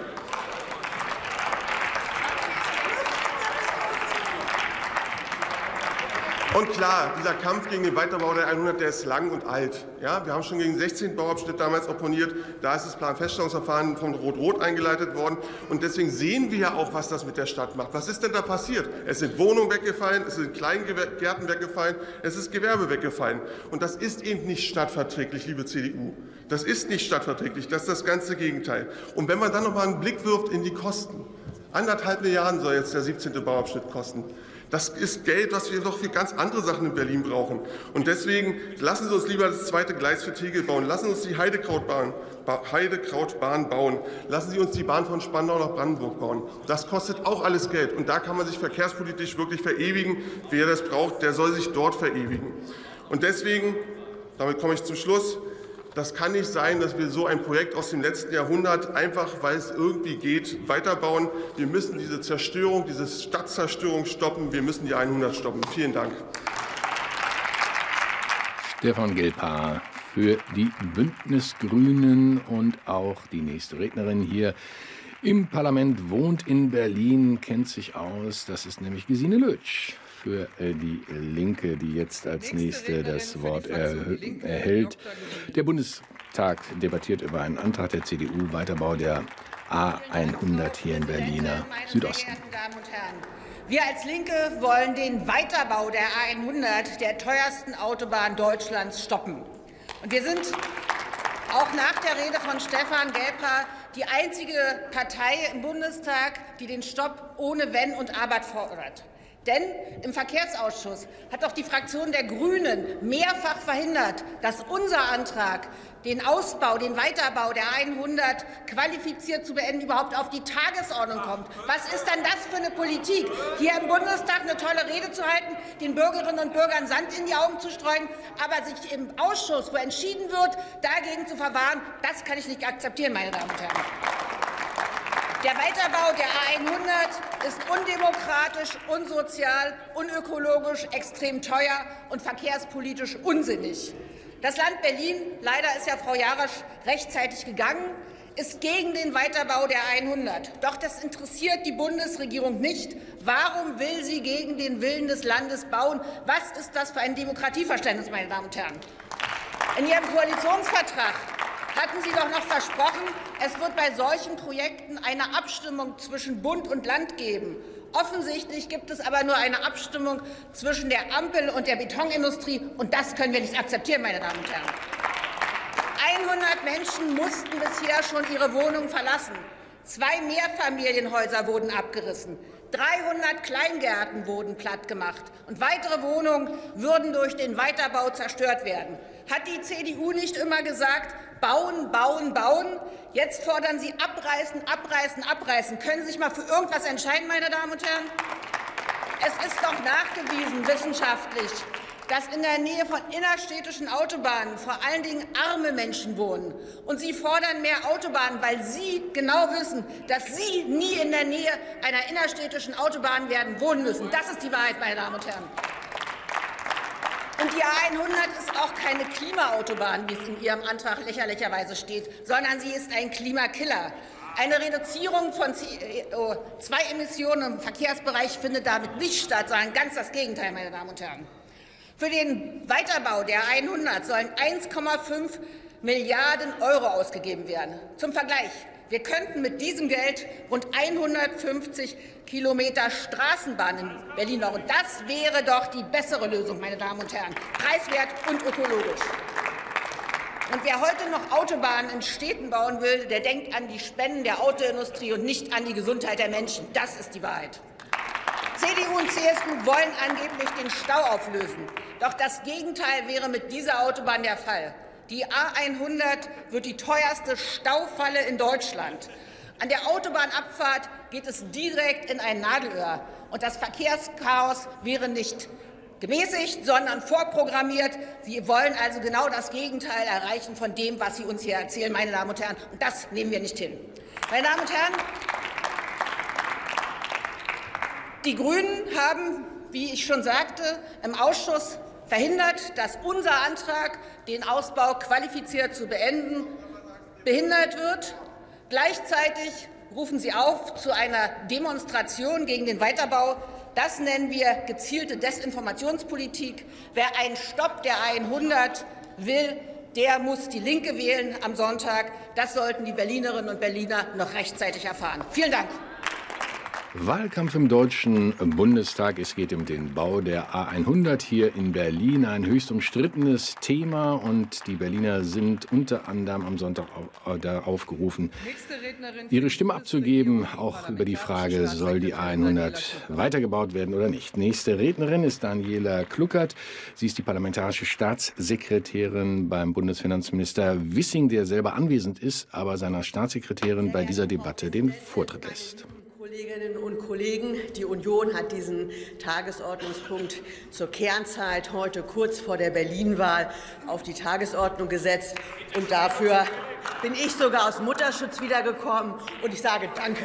Und klar, dieser Kampf gegen den Weiterbau der 100, der ist lang und alt. Ja, wir haben schon gegen 16 Bauabschnitt damals opponiert. Da ist das Planfeststellungsverfahren von Rot-Rot eingeleitet worden. Und deswegen sehen wir ja auch, was das mit der Stadt macht. Was ist denn da passiert? Es sind Wohnungen weggefallen, es sind Kleingärten weggefallen, es ist Gewerbe weggefallen. Und das ist eben nicht stadtverträglich, liebe CDU. Das ist nicht stadtverträglich, das ist das ganze Gegenteil. Und wenn man dann noch mal einen Blick wirft in die Kosten, anderthalb Milliarden soll jetzt der 17. Bauabschnitt kosten. Das ist Geld, was wir doch für ganz andere Sachen in Berlin brauchen. Und deswegen lassen Sie uns lieber das zweite Gleis für Tegel bauen. Lassen Sie uns die Heidekrautbahn, Heidekrautbahn bauen. Lassen Sie uns die Bahn von Spandau nach Brandenburg bauen. Das kostet auch alles Geld. Und da kann man sich verkehrspolitisch wirklich verewigen. Wer das braucht, der soll sich dort verewigen. Und deswegen, damit komme ich zum Schluss, das kann nicht sein, dass wir so ein Projekt aus dem letzten Jahrhundert einfach, weil es irgendwie geht, weiterbauen. Wir müssen diese Zerstörung, diese Stadtzerstörung stoppen. Wir müssen die 100 stoppen. Vielen Dank. Stefan Gelpaar für die Bündnisgrünen und auch die nächste Rednerin hier im Parlament wohnt in Berlin, kennt sich aus. Das ist nämlich Gesine Lötsch für äh, die Linke, die jetzt als nächste das Wort erhält. Der Bundestag debattiert über einen Antrag der CDU Weiterbau der A100 hier in Berliner Südosten. Wir als Linke wollen den Weiterbau der A100, der teuersten Autobahn Deutschlands, stoppen. Und wir sind auch nach der Rede von Stefan Gelper die einzige Partei im Bundestag, die den Stopp ohne Wenn und Aber fordert. Denn im Verkehrsausschuss hat doch die Fraktion der Grünen mehrfach verhindert, dass unser Antrag, den Ausbau, den Weiterbau der 100 qualifiziert zu beenden, überhaupt auf die Tagesordnung kommt. Was ist denn das für eine Politik? Hier im Bundestag eine tolle Rede zu halten, den Bürgerinnen und Bürgern Sand in die Augen zu streuen, aber sich im Ausschuss, wo entschieden wird, dagegen zu verwahren, das kann ich nicht akzeptieren, meine Damen und Herren. Der Weiterbau der A100 ist undemokratisch, unsozial, unökologisch, extrem teuer und verkehrspolitisch unsinnig. Das Land Berlin, leider ist ja Frau Jarasch rechtzeitig gegangen, ist gegen den Weiterbau der 100. Doch das interessiert die Bundesregierung nicht. Warum will sie gegen den Willen des Landes bauen? Was ist das für ein Demokratieverständnis, meine Damen und Herren? In Ihrem Koalitionsvertrag hatten Sie doch noch versprochen, es wird bei solchen Projekten eine Abstimmung zwischen Bund und Land geben. Offensichtlich gibt es aber nur eine Abstimmung zwischen der Ampel und der Betonindustrie, und das können wir nicht akzeptieren, meine Damen und Herren. 100 Menschen mussten bisher schon ihre Wohnung verlassen. Zwei Mehrfamilienhäuser wurden abgerissen. 300 Kleingärten wurden plattgemacht und weitere Wohnungen würden durch den Weiterbau zerstört werden. Hat die CDU nicht immer gesagt, bauen, bauen, bauen? Jetzt fordern Sie abreißen, abreißen, abreißen. Können Sie sich mal für irgendwas entscheiden, meine Damen und Herren? Es ist doch nachgewiesen wissenschaftlich, dass in der Nähe von innerstädtischen Autobahnen vor allen Dingen arme Menschen wohnen. Und Sie fordern mehr Autobahnen, weil Sie genau wissen, dass Sie nie in der Nähe einer innerstädtischen Autobahn werden wohnen müssen. Das ist die Wahrheit, meine Damen und Herren. Und die A100 ist auch keine Klimaautobahn, wie es in Ihrem Antrag lächerlicherweise steht, sondern sie ist ein Klimakiller. Eine Reduzierung von CO2-Emissionen im Verkehrsbereich findet damit nicht statt, sondern ganz das Gegenteil, meine Damen und Herren. Für den Weiterbau der 100 sollen 1,5 Milliarden Euro ausgegeben werden. Zum Vergleich. Wir könnten mit diesem Geld rund 150 Kilometer Straßenbahn in Berlin bauen. Das wäre doch die bessere Lösung, meine Damen und Herren, preiswert und ökologisch. Und wer heute noch Autobahnen in Städten bauen will, der denkt an die Spenden der Autoindustrie und nicht an die Gesundheit der Menschen. Das ist die Wahrheit. CDU und CSU wollen angeblich den Stau auflösen. Doch das Gegenteil wäre mit dieser Autobahn der Fall. Die A100 wird die teuerste Staufalle in Deutschland. An der Autobahnabfahrt geht es direkt in ein Nadelöhr. Und das Verkehrschaos wäre nicht gemäßigt, sondern vorprogrammiert. Sie wollen also genau das Gegenteil erreichen von dem, was Sie uns hier erzählen, meine Damen und Herren. Und das nehmen wir nicht hin. Meine Damen und Herren, die Grünen haben, wie ich schon sagte, im Ausschuss verhindert, dass unser Antrag, den Ausbau qualifiziert zu beenden, behindert wird. Gleichzeitig rufen Sie auf zu einer Demonstration gegen den Weiterbau. Das nennen wir gezielte Desinformationspolitik. Wer einen Stopp der 100 will, der muss die Linke wählen am Sonntag. Das sollten die Berlinerinnen und Berliner noch rechtzeitig erfahren. Vielen Dank. Wahlkampf im Deutschen Bundestag. Es geht um den Bau der A100 hier in Berlin. Ein höchst umstrittenes Thema und die Berliner sind unter anderem am Sonntag aufgerufen, ihre Stimme abzugeben, auch über die Frage, soll die A100 weitergebaut werden oder nicht. Nächste Rednerin ist Daniela Kluckert. Sie ist die parlamentarische Staatssekretärin beim Bundesfinanzminister Wissing, der selber anwesend ist, aber seiner Staatssekretärin bei dieser Debatte den Vortritt lässt. Kolleginnen und Kollegen, die Union hat diesen Tagesordnungspunkt zur Kernzeit heute kurz vor der Berlin-Wahl auf die Tagesordnung gesetzt. Und dafür bin ich sogar aus Mutterschutz wiedergekommen. Und ich sage Danke.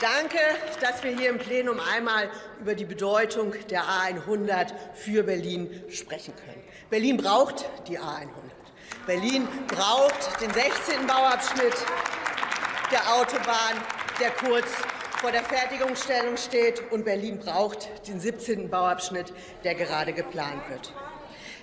Danke, dass wir hier im Plenum einmal über die Bedeutung der A100 für Berlin sprechen können. Berlin braucht die A100. Berlin braucht den 16. Bauabschnitt der Autobahn der kurz vor der Fertigungsstellung steht, und Berlin braucht den 17. Bauabschnitt, der gerade geplant wird.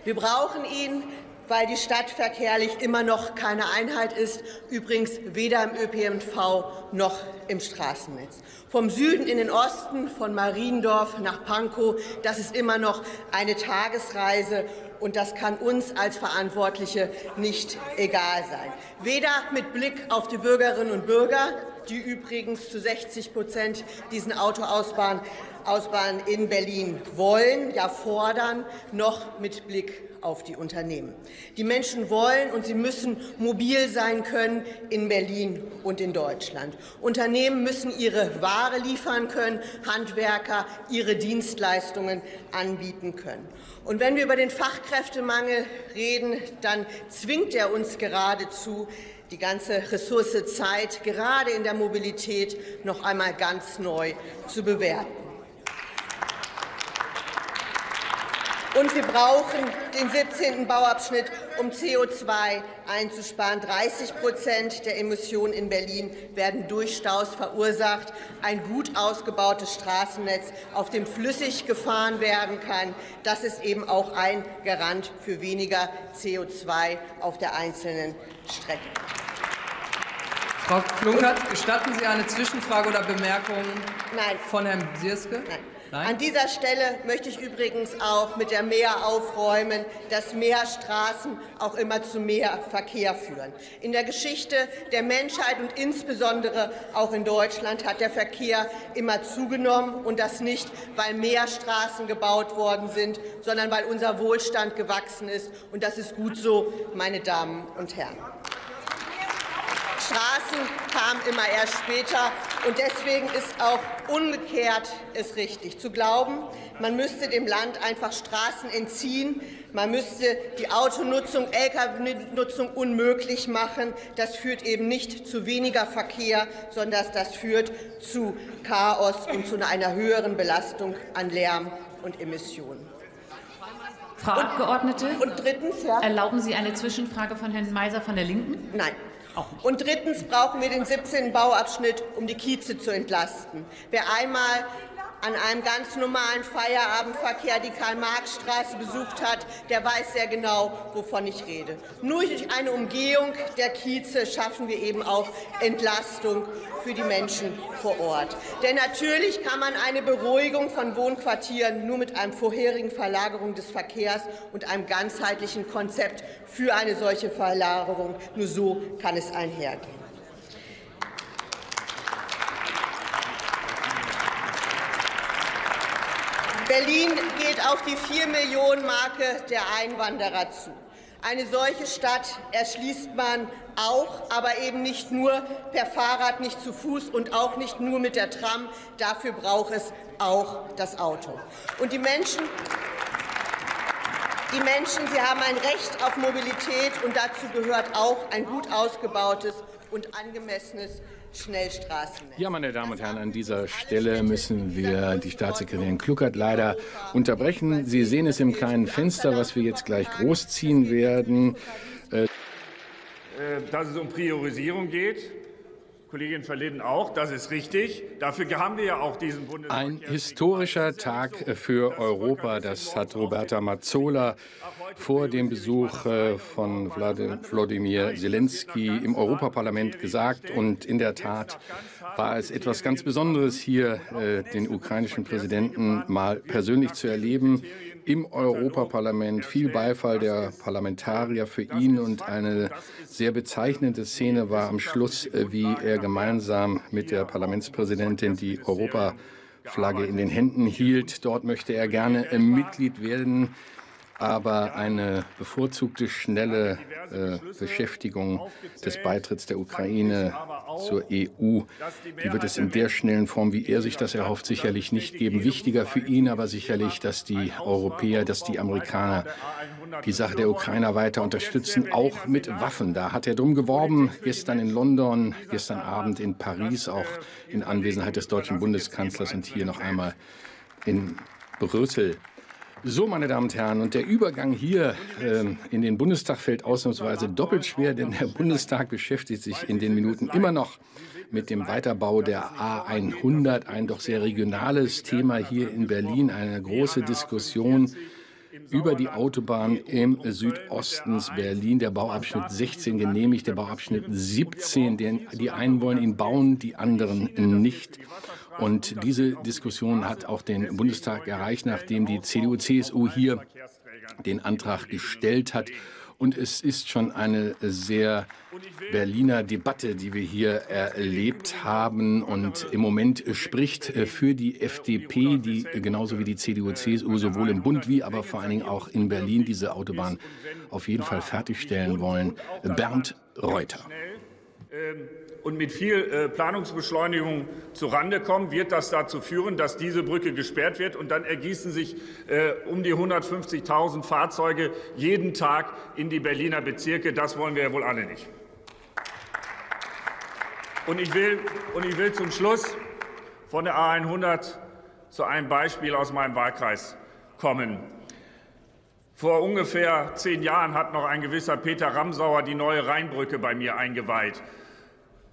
Wir brauchen ihn, weil die Stadt verkehrlich immer noch keine Einheit ist, übrigens weder im ÖPNV noch im Straßennetz. Vom Süden in den Osten, von Mariendorf nach Pankow, das ist immer noch eine Tagesreise und das kann uns als Verantwortliche nicht egal sein. Weder mit Blick auf die Bürgerinnen und Bürger, die übrigens zu 60 Prozent diesen Autoausbahn Ausbahn in Berlin wollen, ja fordern, noch mit Blick auf die Unternehmen. Die Menschen wollen und sie müssen mobil sein können in Berlin und in Deutschland. Unternehmen müssen ihre Ware liefern können, Handwerker ihre Dienstleistungen anbieten können. Und wenn wir über den Fachkräftemangel reden, dann zwingt er uns geradezu, die ganze Ressource Zeit gerade in der Mobilität noch einmal ganz neu zu bewerten. Und wir brauchen den 17. Bauabschnitt, um CO2 einzusparen. 30 Prozent der Emissionen in Berlin werden durch Staus verursacht. Ein gut ausgebautes Straßennetz, auf dem flüssig gefahren werden kann, das ist eben auch ein Garant für weniger CO2 auf der einzelnen Strecke. Frau Klunkert, gestatten Sie eine Zwischenfrage oder Bemerkung Nein. von Herrn Sierske? Nein. Nein. An dieser Stelle möchte ich übrigens auch mit der Mehr aufräumen, dass mehr Straßen auch immer zu mehr Verkehr führen. In der Geschichte der Menschheit und insbesondere auch in Deutschland hat der Verkehr immer zugenommen und das nicht, weil mehr Straßen gebaut worden sind, sondern weil unser Wohlstand gewachsen ist. Und das ist gut so, meine Damen und Herren. Straßen kamen immer erst später. Und deswegen ist auch umgekehrt es richtig, zu glauben, man müsste dem Land einfach Straßen entziehen, man müsste die Autonutzung, Lkw-Nutzung unmöglich machen. Das führt eben nicht zu weniger Verkehr, sondern das führt zu Chaos und zu einer höheren Belastung an Lärm und Emissionen. Frau und, Abgeordnete, und drittens, ja? erlauben Sie eine Zwischenfrage von Herrn Meiser von der Linken? Nein. Und drittens brauchen wir den 17. Bauabschnitt, um die Kieze zu entlasten. Wer einmal an einem ganz normalen Feierabendverkehr die Karl-Marx-Straße besucht hat, der weiß sehr genau, wovon ich rede. Nur durch eine Umgehung der Kieze schaffen wir eben auch Entlastung für die Menschen vor Ort. Denn natürlich kann man eine Beruhigung von Wohnquartieren nur mit einer vorherigen Verlagerung des Verkehrs und einem ganzheitlichen Konzept für eine solche Verlagerung, nur so kann es einhergehen. Berlin geht auf die 4-Millionen-Marke der Einwanderer zu. Eine solche Stadt erschließt man auch, aber eben nicht nur per Fahrrad, nicht zu Fuß und auch nicht nur mit der Tram. Dafür braucht es auch das Auto. Und die Menschen, die Menschen, sie haben ein Recht auf Mobilität und dazu gehört auch ein gut ausgebautes und angemessenes. Ja, meine Damen und Herren, an dieser Stelle müssen wir die Staatssekretärin Kluckert leider unterbrechen. Sie sehen es im kleinen Fenster, was wir jetzt gleich großziehen werden. Äh, dass es um Priorisierung geht. Kollegin Verleden auch, das ist richtig. Dafür haben wir ja auch diesen Bundes Ein historischer Tag für Europa, das hat Roberta Mazzola vor dem Besuch äh, von Wladimir Zelensky im Europaparlament gesagt. Und in der Tat war es etwas ganz Besonderes, hier äh, den ukrainischen Präsidenten mal persönlich zu erleben im Europaparlament. Viel Beifall der Parlamentarier für ihn und eine sehr bezeichnende Szene war am Schluss, äh, wie er gemeinsam mit der Parlamentspräsidentin die Europaflagge in den Händen hielt. Dort möchte er gerne Mitglied werden aber eine bevorzugte schnelle äh, Beschäftigung des Beitritts der Ukraine zur EU, die wird es in der schnellen Form, wie er sich das erhofft, sicherlich nicht geben. Wichtiger für ihn aber sicherlich, dass die Europäer, dass die Amerikaner die Sache der Ukrainer weiter unterstützen, auch mit Waffen. Da hat er drum geworben, gestern in London, gestern Abend in Paris, auch in Anwesenheit des deutschen Bundeskanzlers und hier noch einmal in Brüssel. So, meine Damen und Herren, und der Übergang hier äh, in den Bundestag fällt ausnahmsweise doppelt schwer, denn der Bundestag beschäftigt sich in den Minuten immer noch mit dem Weiterbau der A100, ein doch sehr regionales Thema hier in Berlin, eine große Diskussion über die Autobahn im Südosten Berlin. Der Bauabschnitt 16 genehmigt, der Bauabschnitt 17, den, die einen wollen ihn bauen, die anderen nicht. Und diese Diskussion hat auch den Bundestag erreicht, nachdem die CDU-CSU hier den Antrag gestellt hat. Und es ist schon eine sehr Berliner Debatte, die wir hier erlebt haben. Und im Moment spricht für die FDP, die genauso wie die CDU, CSU sowohl im Bund wie aber vor allen Dingen auch in Berlin diese Autobahn auf jeden Fall fertigstellen wollen, Bernd Reuter. Und mit viel äh, Planungsbeschleunigung zurande kommen, wird das dazu führen, dass diese Brücke gesperrt wird. Und dann ergießen sich äh, um die 150.000 Fahrzeuge jeden Tag in die Berliner Bezirke. Das wollen wir ja wohl alle nicht. Und ich will, und ich will zum Schluss von der A 100 zu einem Beispiel aus meinem Wahlkreis kommen. Vor ungefähr zehn Jahren hat noch ein gewisser Peter Ramsauer die neue Rheinbrücke bei mir eingeweiht.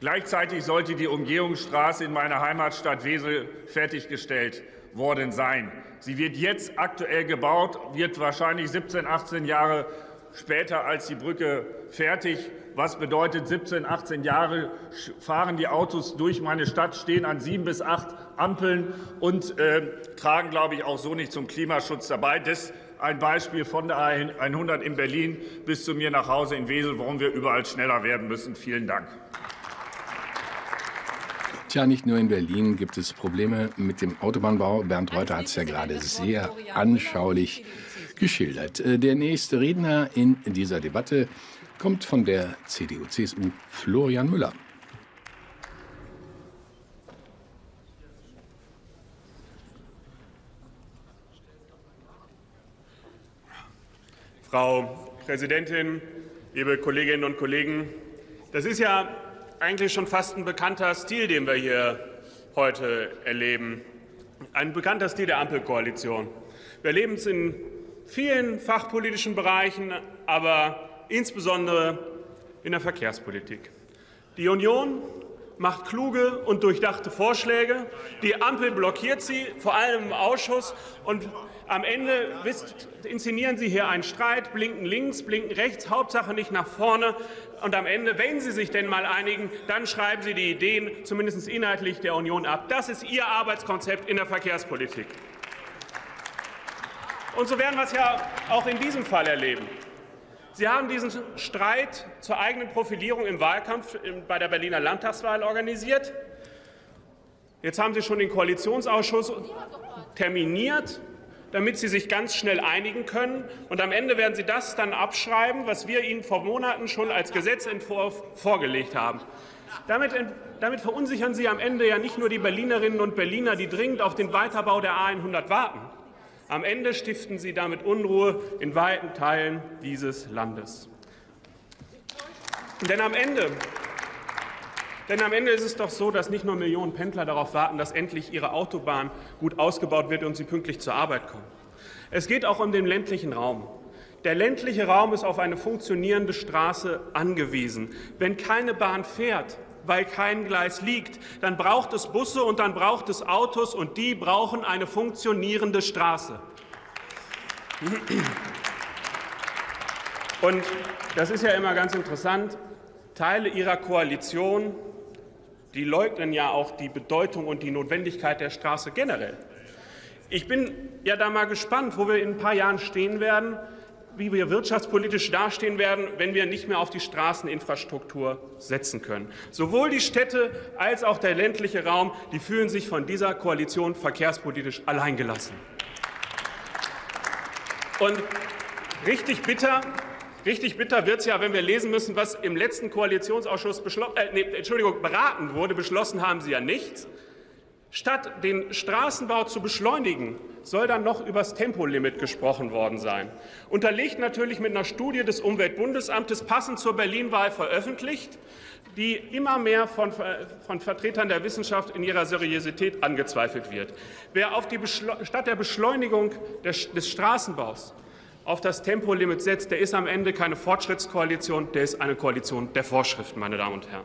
Gleichzeitig sollte die Umgehungsstraße in meiner Heimatstadt Wesel fertiggestellt worden sein. Sie wird jetzt aktuell gebaut, wird wahrscheinlich 17, 18 Jahre später als die Brücke fertig. Was bedeutet 17, 18 Jahre fahren die Autos durch meine Stadt, stehen an sieben bis acht Ampeln und äh, tragen, glaube ich, auch so nicht zum Klimaschutz dabei. Das ein Beispiel von der 100 in Berlin bis zu mir nach Hause in Wesel, warum wir überall schneller werden müssen. Vielen Dank. Tja, nicht nur in Berlin gibt es Probleme mit dem Autobahnbau. Bernd Reuter hat es ja gerade sehr anschaulich geschildert. Äh, der nächste Redner in dieser Debatte kommt von der CDU-CSU Florian Müller. Frau Präsidentin, liebe Kolleginnen und Kollegen! Das ist ja eigentlich schon fast ein bekannter Stil, den wir hier heute erleben. Ein bekannter Stil der Ampelkoalition. Wir erleben es in vielen fachpolitischen Bereichen, aber insbesondere in der Verkehrspolitik. Die Union macht kluge und durchdachte Vorschläge. Die Ampel blockiert sie, vor allem im Ausschuss. Und am Ende inszenieren Sie hier einen Streit, blinken links, blinken rechts, Hauptsache nicht nach vorne. Und am Ende, wenn Sie sich denn mal einigen, dann schreiben Sie die Ideen, zumindest inhaltlich, der Union ab. Das ist Ihr Arbeitskonzept in der Verkehrspolitik. Und so werden wir es ja auch in diesem Fall erleben. Sie haben diesen Streit zur eigenen Profilierung im Wahlkampf bei der Berliner Landtagswahl organisiert. Jetzt haben Sie schon den Koalitionsausschuss terminiert, damit Sie sich ganz schnell einigen können. Und am Ende werden Sie das dann abschreiben, was wir Ihnen vor Monaten schon als Gesetzentwurf vorgelegt haben. Damit, damit verunsichern Sie am Ende ja nicht nur die Berlinerinnen und Berliner, die dringend auf den Weiterbau der A 100 warten. Am Ende stiften Sie damit Unruhe in weiten Teilen dieses Landes. Denn am Ende denn am Ende ist es doch so, dass nicht nur Millionen Pendler darauf warten, dass endlich ihre Autobahn gut ausgebaut wird und sie pünktlich zur Arbeit kommen. Es geht auch um den ländlichen Raum. Der ländliche Raum ist auf eine funktionierende Straße angewiesen. Wenn keine Bahn fährt, weil kein Gleis liegt. Dann braucht es Busse und dann braucht es Autos und die brauchen eine funktionierende Straße. Und das ist ja immer ganz interessant. Teile Ihrer Koalition, die leugnen ja auch die Bedeutung und die Notwendigkeit der Straße generell. Ich bin ja da mal gespannt, wo wir in ein paar Jahren stehen werden wie wir wirtschaftspolitisch dastehen werden, wenn wir nicht mehr auf die Straßeninfrastruktur setzen können. Sowohl die Städte als auch der ländliche Raum, die fühlen sich von dieser Koalition verkehrspolitisch alleingelassen. Und richtig bitter, richtig bitter wird es ja, wenn wir lesen müssen, was im letzten Koalitionsausschuss äh, nee, Entschuldigung, beraten wurde. Beschlossen haben Sie ja nichts. Statt den Straßenbau zu beschleunigen, soll dann noch über das Tempolimit gesprochen worden sein. Unterlegt natürlich mit einer Studie des Umweltbundesamtes, passend zur Berlin-Wahl veröffentlicht, die immer mehr von, von, Vertretern der Wissenschaft in ihrer Seriosität angezweifelt wird. Wer auf die statt der Beschleunigung des, des Straßenbaus auf das Tempolimit setzt, der ist am Ende keine Fortschrittskoalition, der ist eine Koalition der Vorschriften, meine Damen und Herren.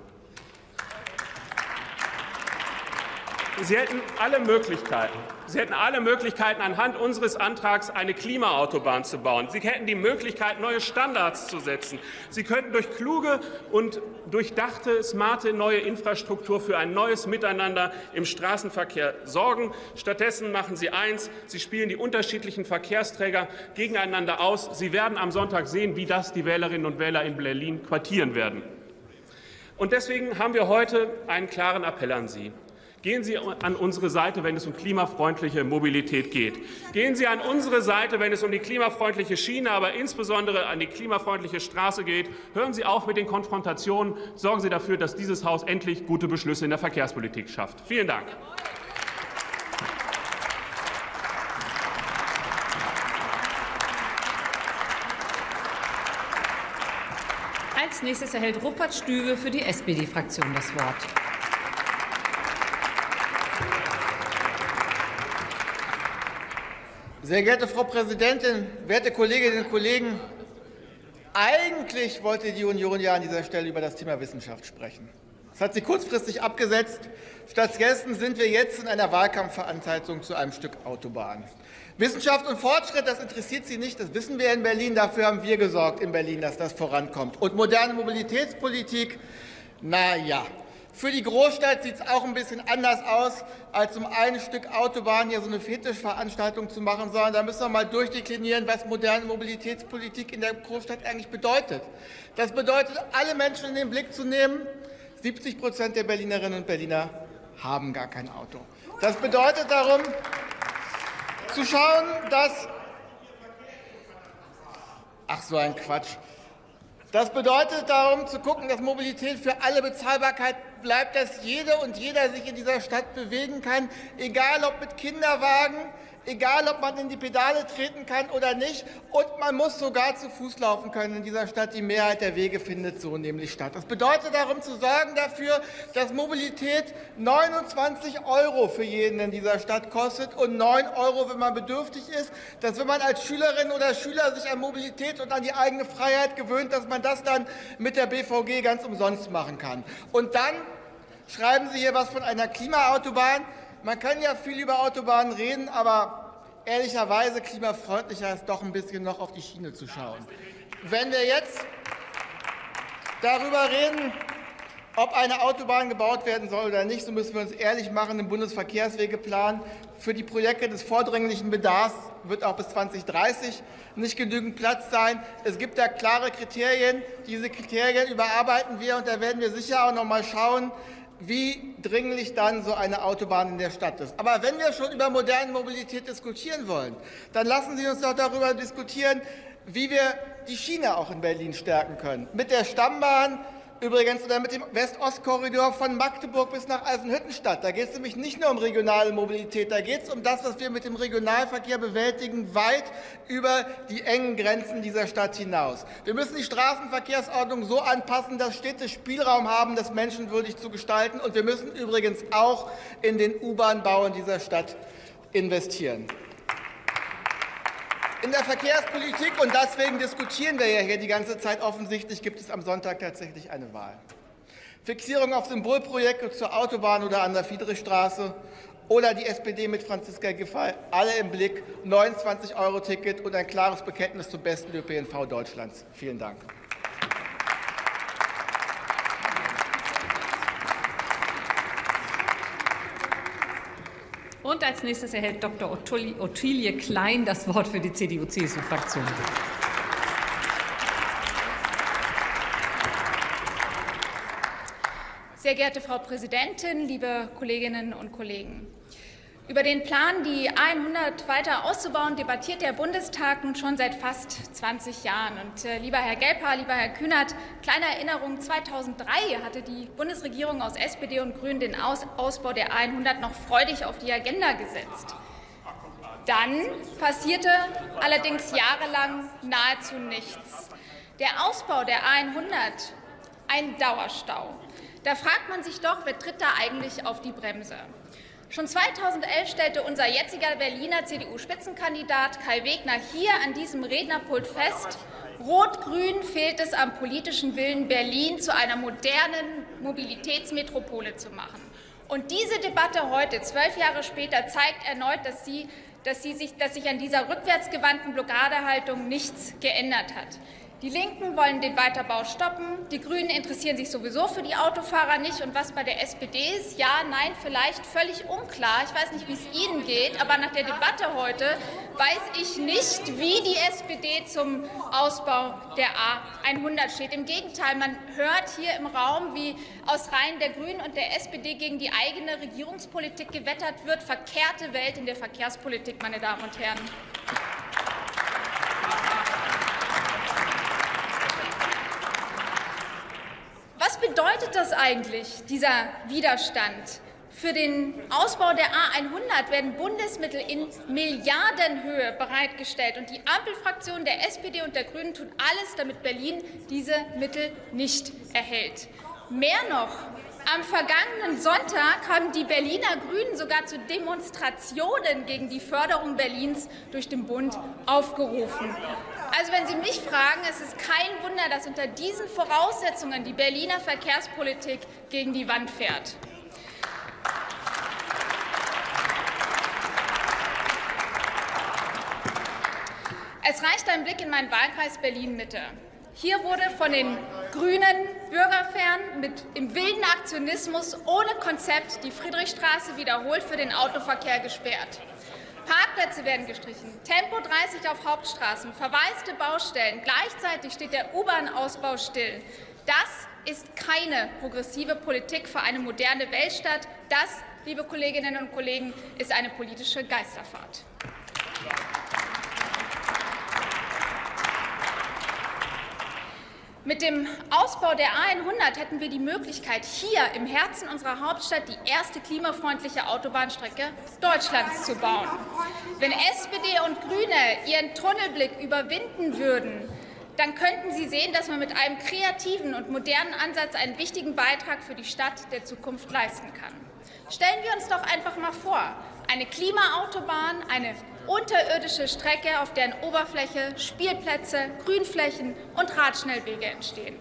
Sie hätten alle Möglichkeiten, Sie hätten alle Möglichkeiten, anhand unseres Antrags eine Klimaautobahn zu bauen. Sie hätten die Möglichkeit, neue Standards zu setzen. Sie könnten durch kluge und durchdachte, smarte neue Infrastruktur für ein neues Miteinander im Straßenverkehr sorgen. Stattdessen machen Sie eins, Sie spielen die unterschiedlichen Verkehrsträger gegeneinander aus. Sie werden am Sonntag sehen, wie das die Wählerinnen und Wähler in Berlin quartieren werden. Und deswegen haben wir heute einen klaren Appell an Sie. Gehen Sie an unsere Seite, wenn es um klimafreundliche Mobilität geht. Gehen Sie an unsere Seite, wenn es um die klimafreundliche Schiene, aber insbesondere an die klimafreundliche Straße geht. Hören Sie auf mit den Konfrontationen. Sorgen Sie dafür, dass dieses Haus endlich gute Beschlüsse in der Verkehrspolitik schafft. Vielen Dank. Als nächstes erhält Rupert Stüwe für die SPD-Fraktion das Wort. Sehr geehrte Frau Präsidentin, werte Kolleginnen und Kollegen! Eigentlich wollte die Union ja an dieser Stelle über das Thema Wissenschaft sprechen. Das hat sie kurzfristig abgesetzt. Stattdessen sind wir jetzt in einer Wahlkampfveranstaltung zu einem Stück Autobahn. Wissenschaft und Fortschritt, das interessiert Sie nicht, das wissen wir in Berlin. Dafür haben wir gesorgt in Berlin, dass das vorankommt. Und moderne Mobilitätspolitik, na ja. Für die Großstadt sieht es auch ein bisschen anders aus, als um ein Stück Autobahn hier so eine Fetischveranstaltung zu machen, sondern da müssen wir mal durchdeklinieren, was moderne Mobilitätspolitik in der Großstadt eigentlich bedeutet. Das bedeutet, alle Menschen in den Blick zu nehmen. 70 Prozent der Berlinerinnen und Berliner haben gar kein Auto. Das bedeutet darum, zu schauen, dass. Ach, so ein Quatsch. Das bedeutet darum, zu gucken, dass Mobilität für alle Bezahlbarkeit bleibt, dass jede und jeder sich in dieser Stadt bewegen kann, egal ob mit Kinderwagen, egal ob man in die Pedale treten kann oder nicht. Und man muss sogar zu Fuß laufen können in dieser Stadt. Die Mehrheit der Wege findet so nämlich statt. Das bedeutet darum zu sorgen dafür, dass Mobilität 29 Euro für jeden in dieser Stadt kostet und 9 Euro, wenn man bedürftig ist. Dass wenn man als Schülerin oder Schüler sich an Mobilität und an die eigene Freiheit gewöhnt, dass man das dann mit der BVG ganz umsonst machen kann. Und dann schreiben Sie hier was von einer Klimaautobahn. Man kann ja viel über Autobahnen reden, aber ehrlicherweise klimafreundlicher ist doch ein bisschen noch auf die Schiene zu schauen. Wenn wir jetzt darüber reden, ob eine Autobahn gebaut werden soll oder nicht, so müssen wir uns ehrlich machen. Im Bundesverkehrswegeplan für die Projekte des vordringlichen Bedarfs wird auch bis 2030 nicht genügend Platz sein. Es gibt da klare Kriterien. Diese Kriterien überarbeiten wir, und da werden wir sicher auch noch mal schauen, wie dringlich dann so eine Autobahn in der Stadt ist. Aber wenn wir schon über moderne Mobilität diskutieren wollen, dann lassen Sie uns doch darüber diskutieren, wie wir die Schiene auch in Berlin stärken können. Mit der Stammbahn, Übrigens oder mit dem West-Ost-Korridor von Magdeburg bis nach Eisenhüttenstadt. Da geht es nämlich nicht nur um regionale Mobilität, da geht es um das, was wir mit dem Regionalverkehr bewältigen, weit über die engen Grenzen dieser Stadt hinaus. Wir müssen die Straßenverkehrsordnung so anpassen, dass Städte Spielraum haben, das menschenwürdig zu gestalten. Und wir müssen übrigens auch in den U-Bahn-Bau in dieser Stadt investieren in der Verkehrspolitik, und deswegen diskutieren wir ja hier die ganze Zeit, offensichtlich gibt es am Sonntag tatsächlich eine Wahl. Fixierung auf Symbolprojekte zur Autobahn oder an der Friedrichstraße oder die SPD mit Franziska Giffey, alle im Blick, 29-Euro-Ticket und ein klares Bekenntnis zum besten ÖPNV Deutschlands. Vielen Dank. Und als nächstes erhält Dr. Ottilie Klein das Wort für die CDU-CSU-Fraktion. Sehr geehrte Frau Präsidentin, liebe Kolleginnen und Kollegen! Über den Plan, die 100 weiter auszubauen, debattiert der Bundestag nun schon seit fast 20 Jahren. Und äh, lieber Herr Gelper, lieber Herr Kühnert, kleine Erinnerung, 2003 hatte die Bundesregierung aus SPD und Grünen den aus Ausbau der 100 noch freudig auf die Agenda gesetzt. Dann passierte allerdings jahrelang nahezu nichts. Der Ausbau der 100, ein Dauerstau. Da fragt man sich doch, wer tritt da eigentlich auf die Bremse? Schon 2011 stellte unser jetziger Berliner CDU-Spitzenkandidat Kai Wegner hier an diesem Rednerpult fest, Rot-Grün fehlt es am politischen Willen, Berlin zu einer modernen Mobilitätsmetropole zu machen. Und diese Debatte heute, zwölf Jahre später, zeigt erneut, dass, sie, dass, sie sich, dass sich an dieser rückwärtsgewandten Blockadehaltung nichts geändert hat. Die Linken wollen den Weiterbau stoppen. Die Grünen interessieren sich sowieso für die Autofahrer nicht. Und was bei der SPD ist, ja, nein, vielleicht völlig unklar. Ich weiß nicht, wie es Ihnen geht, aber nach der Debatte heute weiß ich nicht, wie die SPD zum Ausbau der A100 steht. Im Gegenteil, man hört hier im Raum, wie aus Reihen der Grünen und der SPD gegen die eigene Regierungspolitik gewettert wird. Verkehrte Welt in der Verkehrspolitik, meine Damen und Herren. Was bedeutet das eigentlich, dieser Widerstand? Für den Ausbau der A100 werden Bundesmittel in Milliardenhöhe bereitgestellt. Und die Ampelfraktion der SPD und der Grünen tut alles, damit Berlin diese Mittel nicht erhält. Mehr noch, am vergangenen Sonntag haben die Berliner Grünen sogar zu Demonstrationen gegen die Förderung Berlins durch den Bund aufgerufen. Also wenn Sie mich fragen, es ist kein Wunder, dass unter diesen Voraussetzungen die Berliner Verkehrspolitik gegen die Wand fährt. Es reicht ein Blick in meinen Wahlkreis Berlin-Mitte. Hier wurde von den Grünen bürgerfern mit im wilden Aktionismus ohne Konzept die Friedrichstraße wiederholt für den Autoverkehr gesperrt. Parkplätze werden gestrichen, Tempo 30 auf Hauptstraßen, verwaiste Baustellen. Gleichzeitig steht der U-Bahn-Ausbau still. Das ist keine progressive Politik für eine moderne Weltstadt. Das, liebe Kolleginnen und Kollegen, ist eine politische Geisterfahrt. Mit dem Ausbau der A100 hätten wir die Möglichkeit, hier im Herzen unserer Hauptstadt die erste klimafreundliche Autobahnstrecke Deutschlands zu bauen. Wenn SPD und Grüne ihren Tunnelblick überwinden würden, dann könnten Sie sehen, dass man mit einem kreativen und modernen Ansatz einen wichtigen Beitrag für die Stadt der Zukunft leisten kann. Stellen wir uns doch einfach mal vor, eine Klimaautobahn, eine unterirdische Strecke, auf deren Oberfläche Spielplätze, Grünflächen und Radschnellwege entstehen.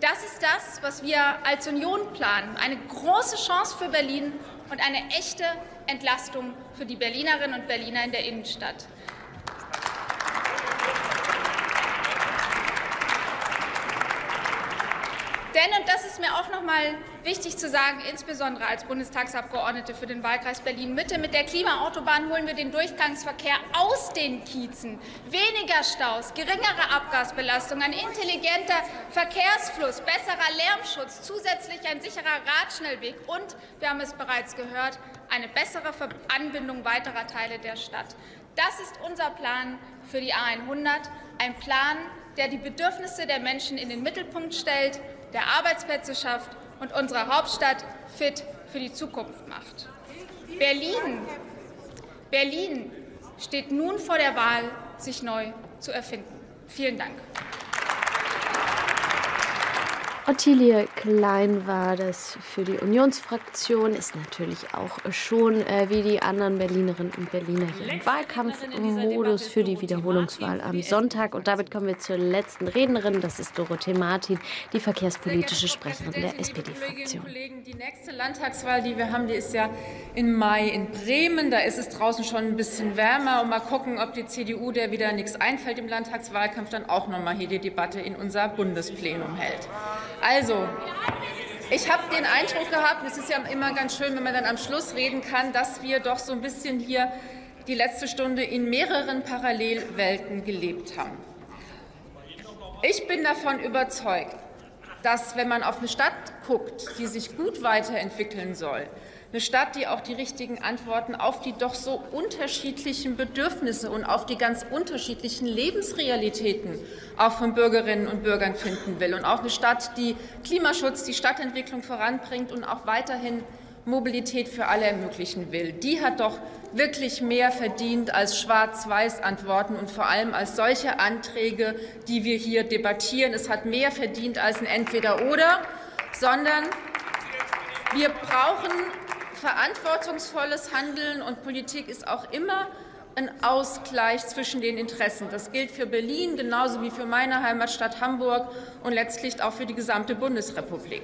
Das ist das, was wir als Union planen. Eine große Chance für Berlin und eine echte Entlastung für die Berlinerinnen und Berliner in der Innenstadt. Denn, und das ist mir auch noch mal wichtig zu sagen, insbesondere als Bundestagsabgeordnete für den Wahlkreis Berlin-Mitte, mit der Klimaautobahn holen wir den Durchgangsverkehr aus den Kiezen. Weniger Staus, geringere Abgasbelastung, ein intelligenter Verkehrsfluss, besserer Lärmschutz, zusätzlich ein sicherer Radschnellweg und, wir haben es bereits gehört, eine bessere Anbindung weiterer Teile der Stadt. Das ist unser Plan für die A100, ein Plan, der die Bedürfnisse der Menschen in den Mittelpunkt stellt der Arbeitsplätze schafft und unsere Hauptstadt fit für die Zukunft macht. Berlin, Berlin steht nun vor der Wahl, sich neu zu erfinden. Vielen Dank. Ottilie Klein war das für die Unionsfraktion, ist natürlich auch schon äh, wie die anderen Berlinerinnen und Berliner hier im Wahlkampfmodus für die Wiederholungswahl am Sonntag. Und damit kommen wir zur letzten Rednerin, das ist Dorothee Martin, die verkehrspolitische Sprecherin der SPD-Fraktion. Die nächste Landtagswahl, die wir haben, die ist ja im Mai in Bremen. Da ist es draußen schon ein bisschen wärmer. Und mal gucken, ob die CDU, der wieder nichts einfällt im Landtagswahlkampf, dann auch noch mal hier die Debatte in unser Bundesplenum hält. Also, ich habe den Eindruck gehabt, es ist ja immer ganz schön, wenn man dann am Schluss reden kann, dass wir doch so ein bisschen hier die letzte Stunde in mehreren Parallelwelten gelebt haben. Ich bin davon überzeugt, dass wenn man auf eine Stadt guckt, die sich gut weiterentwickeln soll, eine Stadt, die auch die richtigen Antworten auf die doch so unterschiedlichen Bedürfnisse und auf die ganz unterschiedlichen Lebensrealitäten auch von Bürgerinnen und Bürgern finden will. Und auch eine Stadt, die Klimaschutz, die Stadtentwicklung voranbringt und auch weiterhin Mobilität für alle ermöglichen will. Die hat doch wirklich mehr verdient als Schwarz-Weiß-Antworten und vor allem als solche Anträge, die wir hier debattieren. Es hat mehr verdient als ein Entweder-Oder, sondern wir brauchen verantwortungsvolles Handeln und Politik ist auch immer ein Ausgleich zwischen den Interessen. Das gilt für Berlin genauso wie für meine Heimatstadt Hamburg und letztlich auch für die gesamte Bundesrepublik.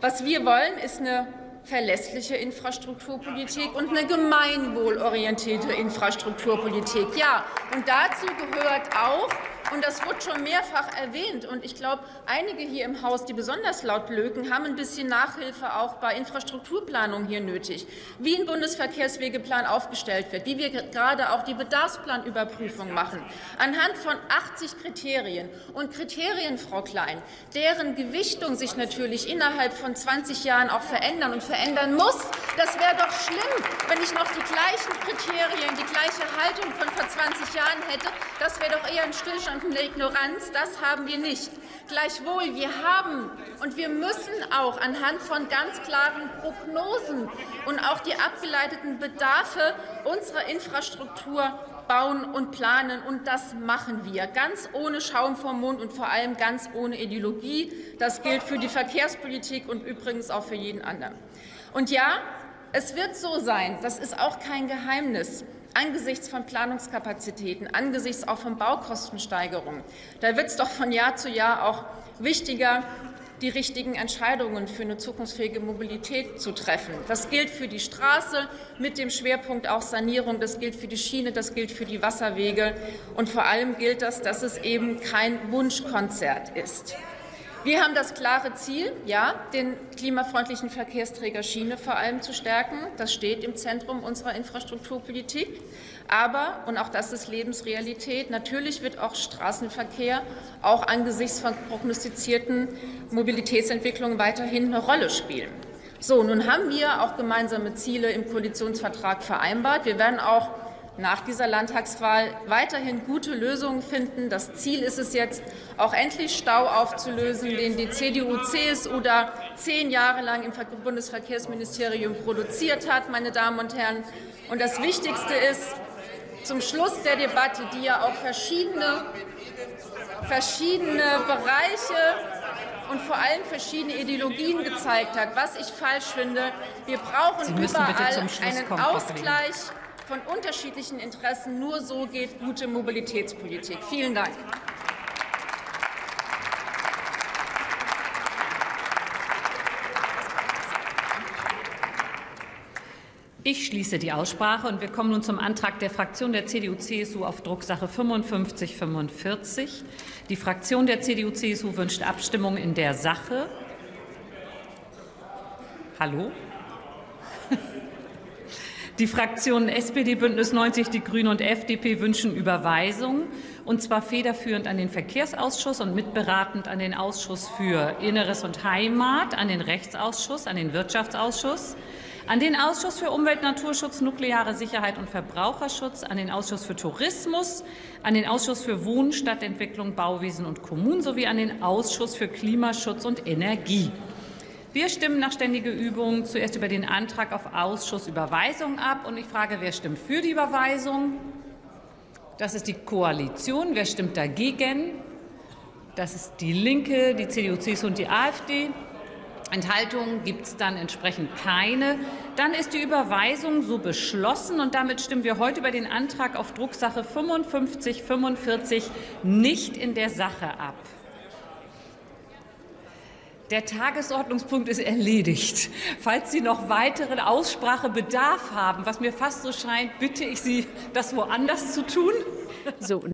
Was wir wollen, ist eine verlässliche Infrastrukturpolitik und eine gemeinwohlorientierte Infrastrukturpolitik. Ja, und dazu gehört auch, und das wurde schon mehrfach erwähnt. Und ich glaube, einige hier im Haus, die besonders laut blöken, haben ein bisschen Nachhilfe auch bei Infrastrukturplanung hier nötig. Wie ein Bundesverkehrswegeplan aufgestellt wird, wie wir gerade auch die Bedarfsplanüberprüfung machen, anhand von 80 Kriterien. Und Kriterien, Frau Klein, deren Gewichtung sich natürlich innerhalb von 20 Jahren auch verändern und verändern muss. Das wäre doch schlimm, wenn ich noch die gleichen Kriterien, die gleiche Haltung von vor 20 Jahren hätte. Das wäre doch eher ein Stillstand eine Ignoranz, das haben wir nicht. Gleichwohl, wir haben und wir müssen auch anhand von ganz klaren Prognosen und auch die abgeleiteten Bedarfe unserer Infrastruktur bauen und planen. Und das machen wir, ganz ohne Schaum vom Mund und vor allem ganz ohne Ideologie. Das gilt für die Verkehrspolitik und übrigens auch für jeden anderen. Und ja, Es wird so sein, das ist auch kein Geheimnis, angesichts von Planungskapazitäten, angesichts auch von Baukostensteigerungen. Da wird es doch von Jahr zu Jahr auch wichtiger, die richtigen Entscheidungen für eine zukunftsfähige Mobilität zu treffen. Das gilt für die Straße mit dem Schwerpunkt auch Sanierung, das gilt für die Schiene, das gilt für die Wasserwege und vor allem gilt das, dass es eben kein Wunschkonzert ist. Wir haben das klare Ziel, ja, den klimafreundlichen Verkehrsträger Schiene vor allem zu stärken. Das steht im Zentrum unserer Infrastrukturpolitik. Aber, und auch das ist Lebensrealität, natürlich wird auch Straßenverkehr auch angesichts von prognostizierten Mobilitätsentwicklungen weiterhin eine Rolle spielen. So, nun haben wir auch gemeinsame Ziele im Koalitionsvertrag vereinbart. Wir werden auch nach dieser Landtagswahl weiterhin gute Lösungen finden. Das Ziel ist es jetzt, auch endlich Stau aufzulösen, den die CDU, CSU da zehn Jahre lang im Bundesverkehrsministerium produziert hat, meine Damen und Herren. Und das Wichtigste ist, zum Schluss der Debatte, die ja auch verschiedene, verschiedene Bereiche und vor allem verschiedene Ideologien gezeigt hat, was ich falsch finde. Wir brauchen überall einen Ausgleich von unterschiedlichen Interessen. Nur so geht gute Mobilitätspolitik. Vielen Dank. Ich schließe die Aussprache und wir kommen nun zum Antrag der Fraktion der CDU-CSU auf Drucksache 5545. Die Fraktion der CDU-CSU wünscht Abstimmung in der Sache. Hallo? Die Fraktionen SPD, Bündnis 90, die Grünen und FDP wünschen Überweisung, und zwar federführend an den Verkehrsausschuss und mitberatend an den Ausschuss für Inneres und Heimat, an den Rechtsausschuss, an den Wirtschaftsausschuss, an den Ausschuss für Umwelt, Naturschutz, nukleare Sicherheit und Verbraucherschutz, an den Ausschuss für Tourismus, an den Ausschuss für Wohnen, Stadtentwicklung, Bauwesen und Kommunen sowie an den Ausschuss für Klimaschutz und Energie. Wir stimmen nach ständiger Übung zuerst über den Antrag auf Ausschussüberweisung ab. Und ich frage, wer stimmt für die Überweisung? Das ist die Koalition. Wer stimmt dagegen? Das ist die Linke, die CDU, CSU und die AfD. Enthaltungen gibt es dann entsprechend keine. Dann ist die Überweisung so beschlossen und damit stimmen wir heute über den Antrag auf Drucksache 5545 nicht in der Sache ab. Der Tagesordnungspunkt ist erledigt. Falls Sie noch weiteren Aussprachebedarf haben, was mir fast so scheint, bitte ich Sie, das woanders zu tun. So,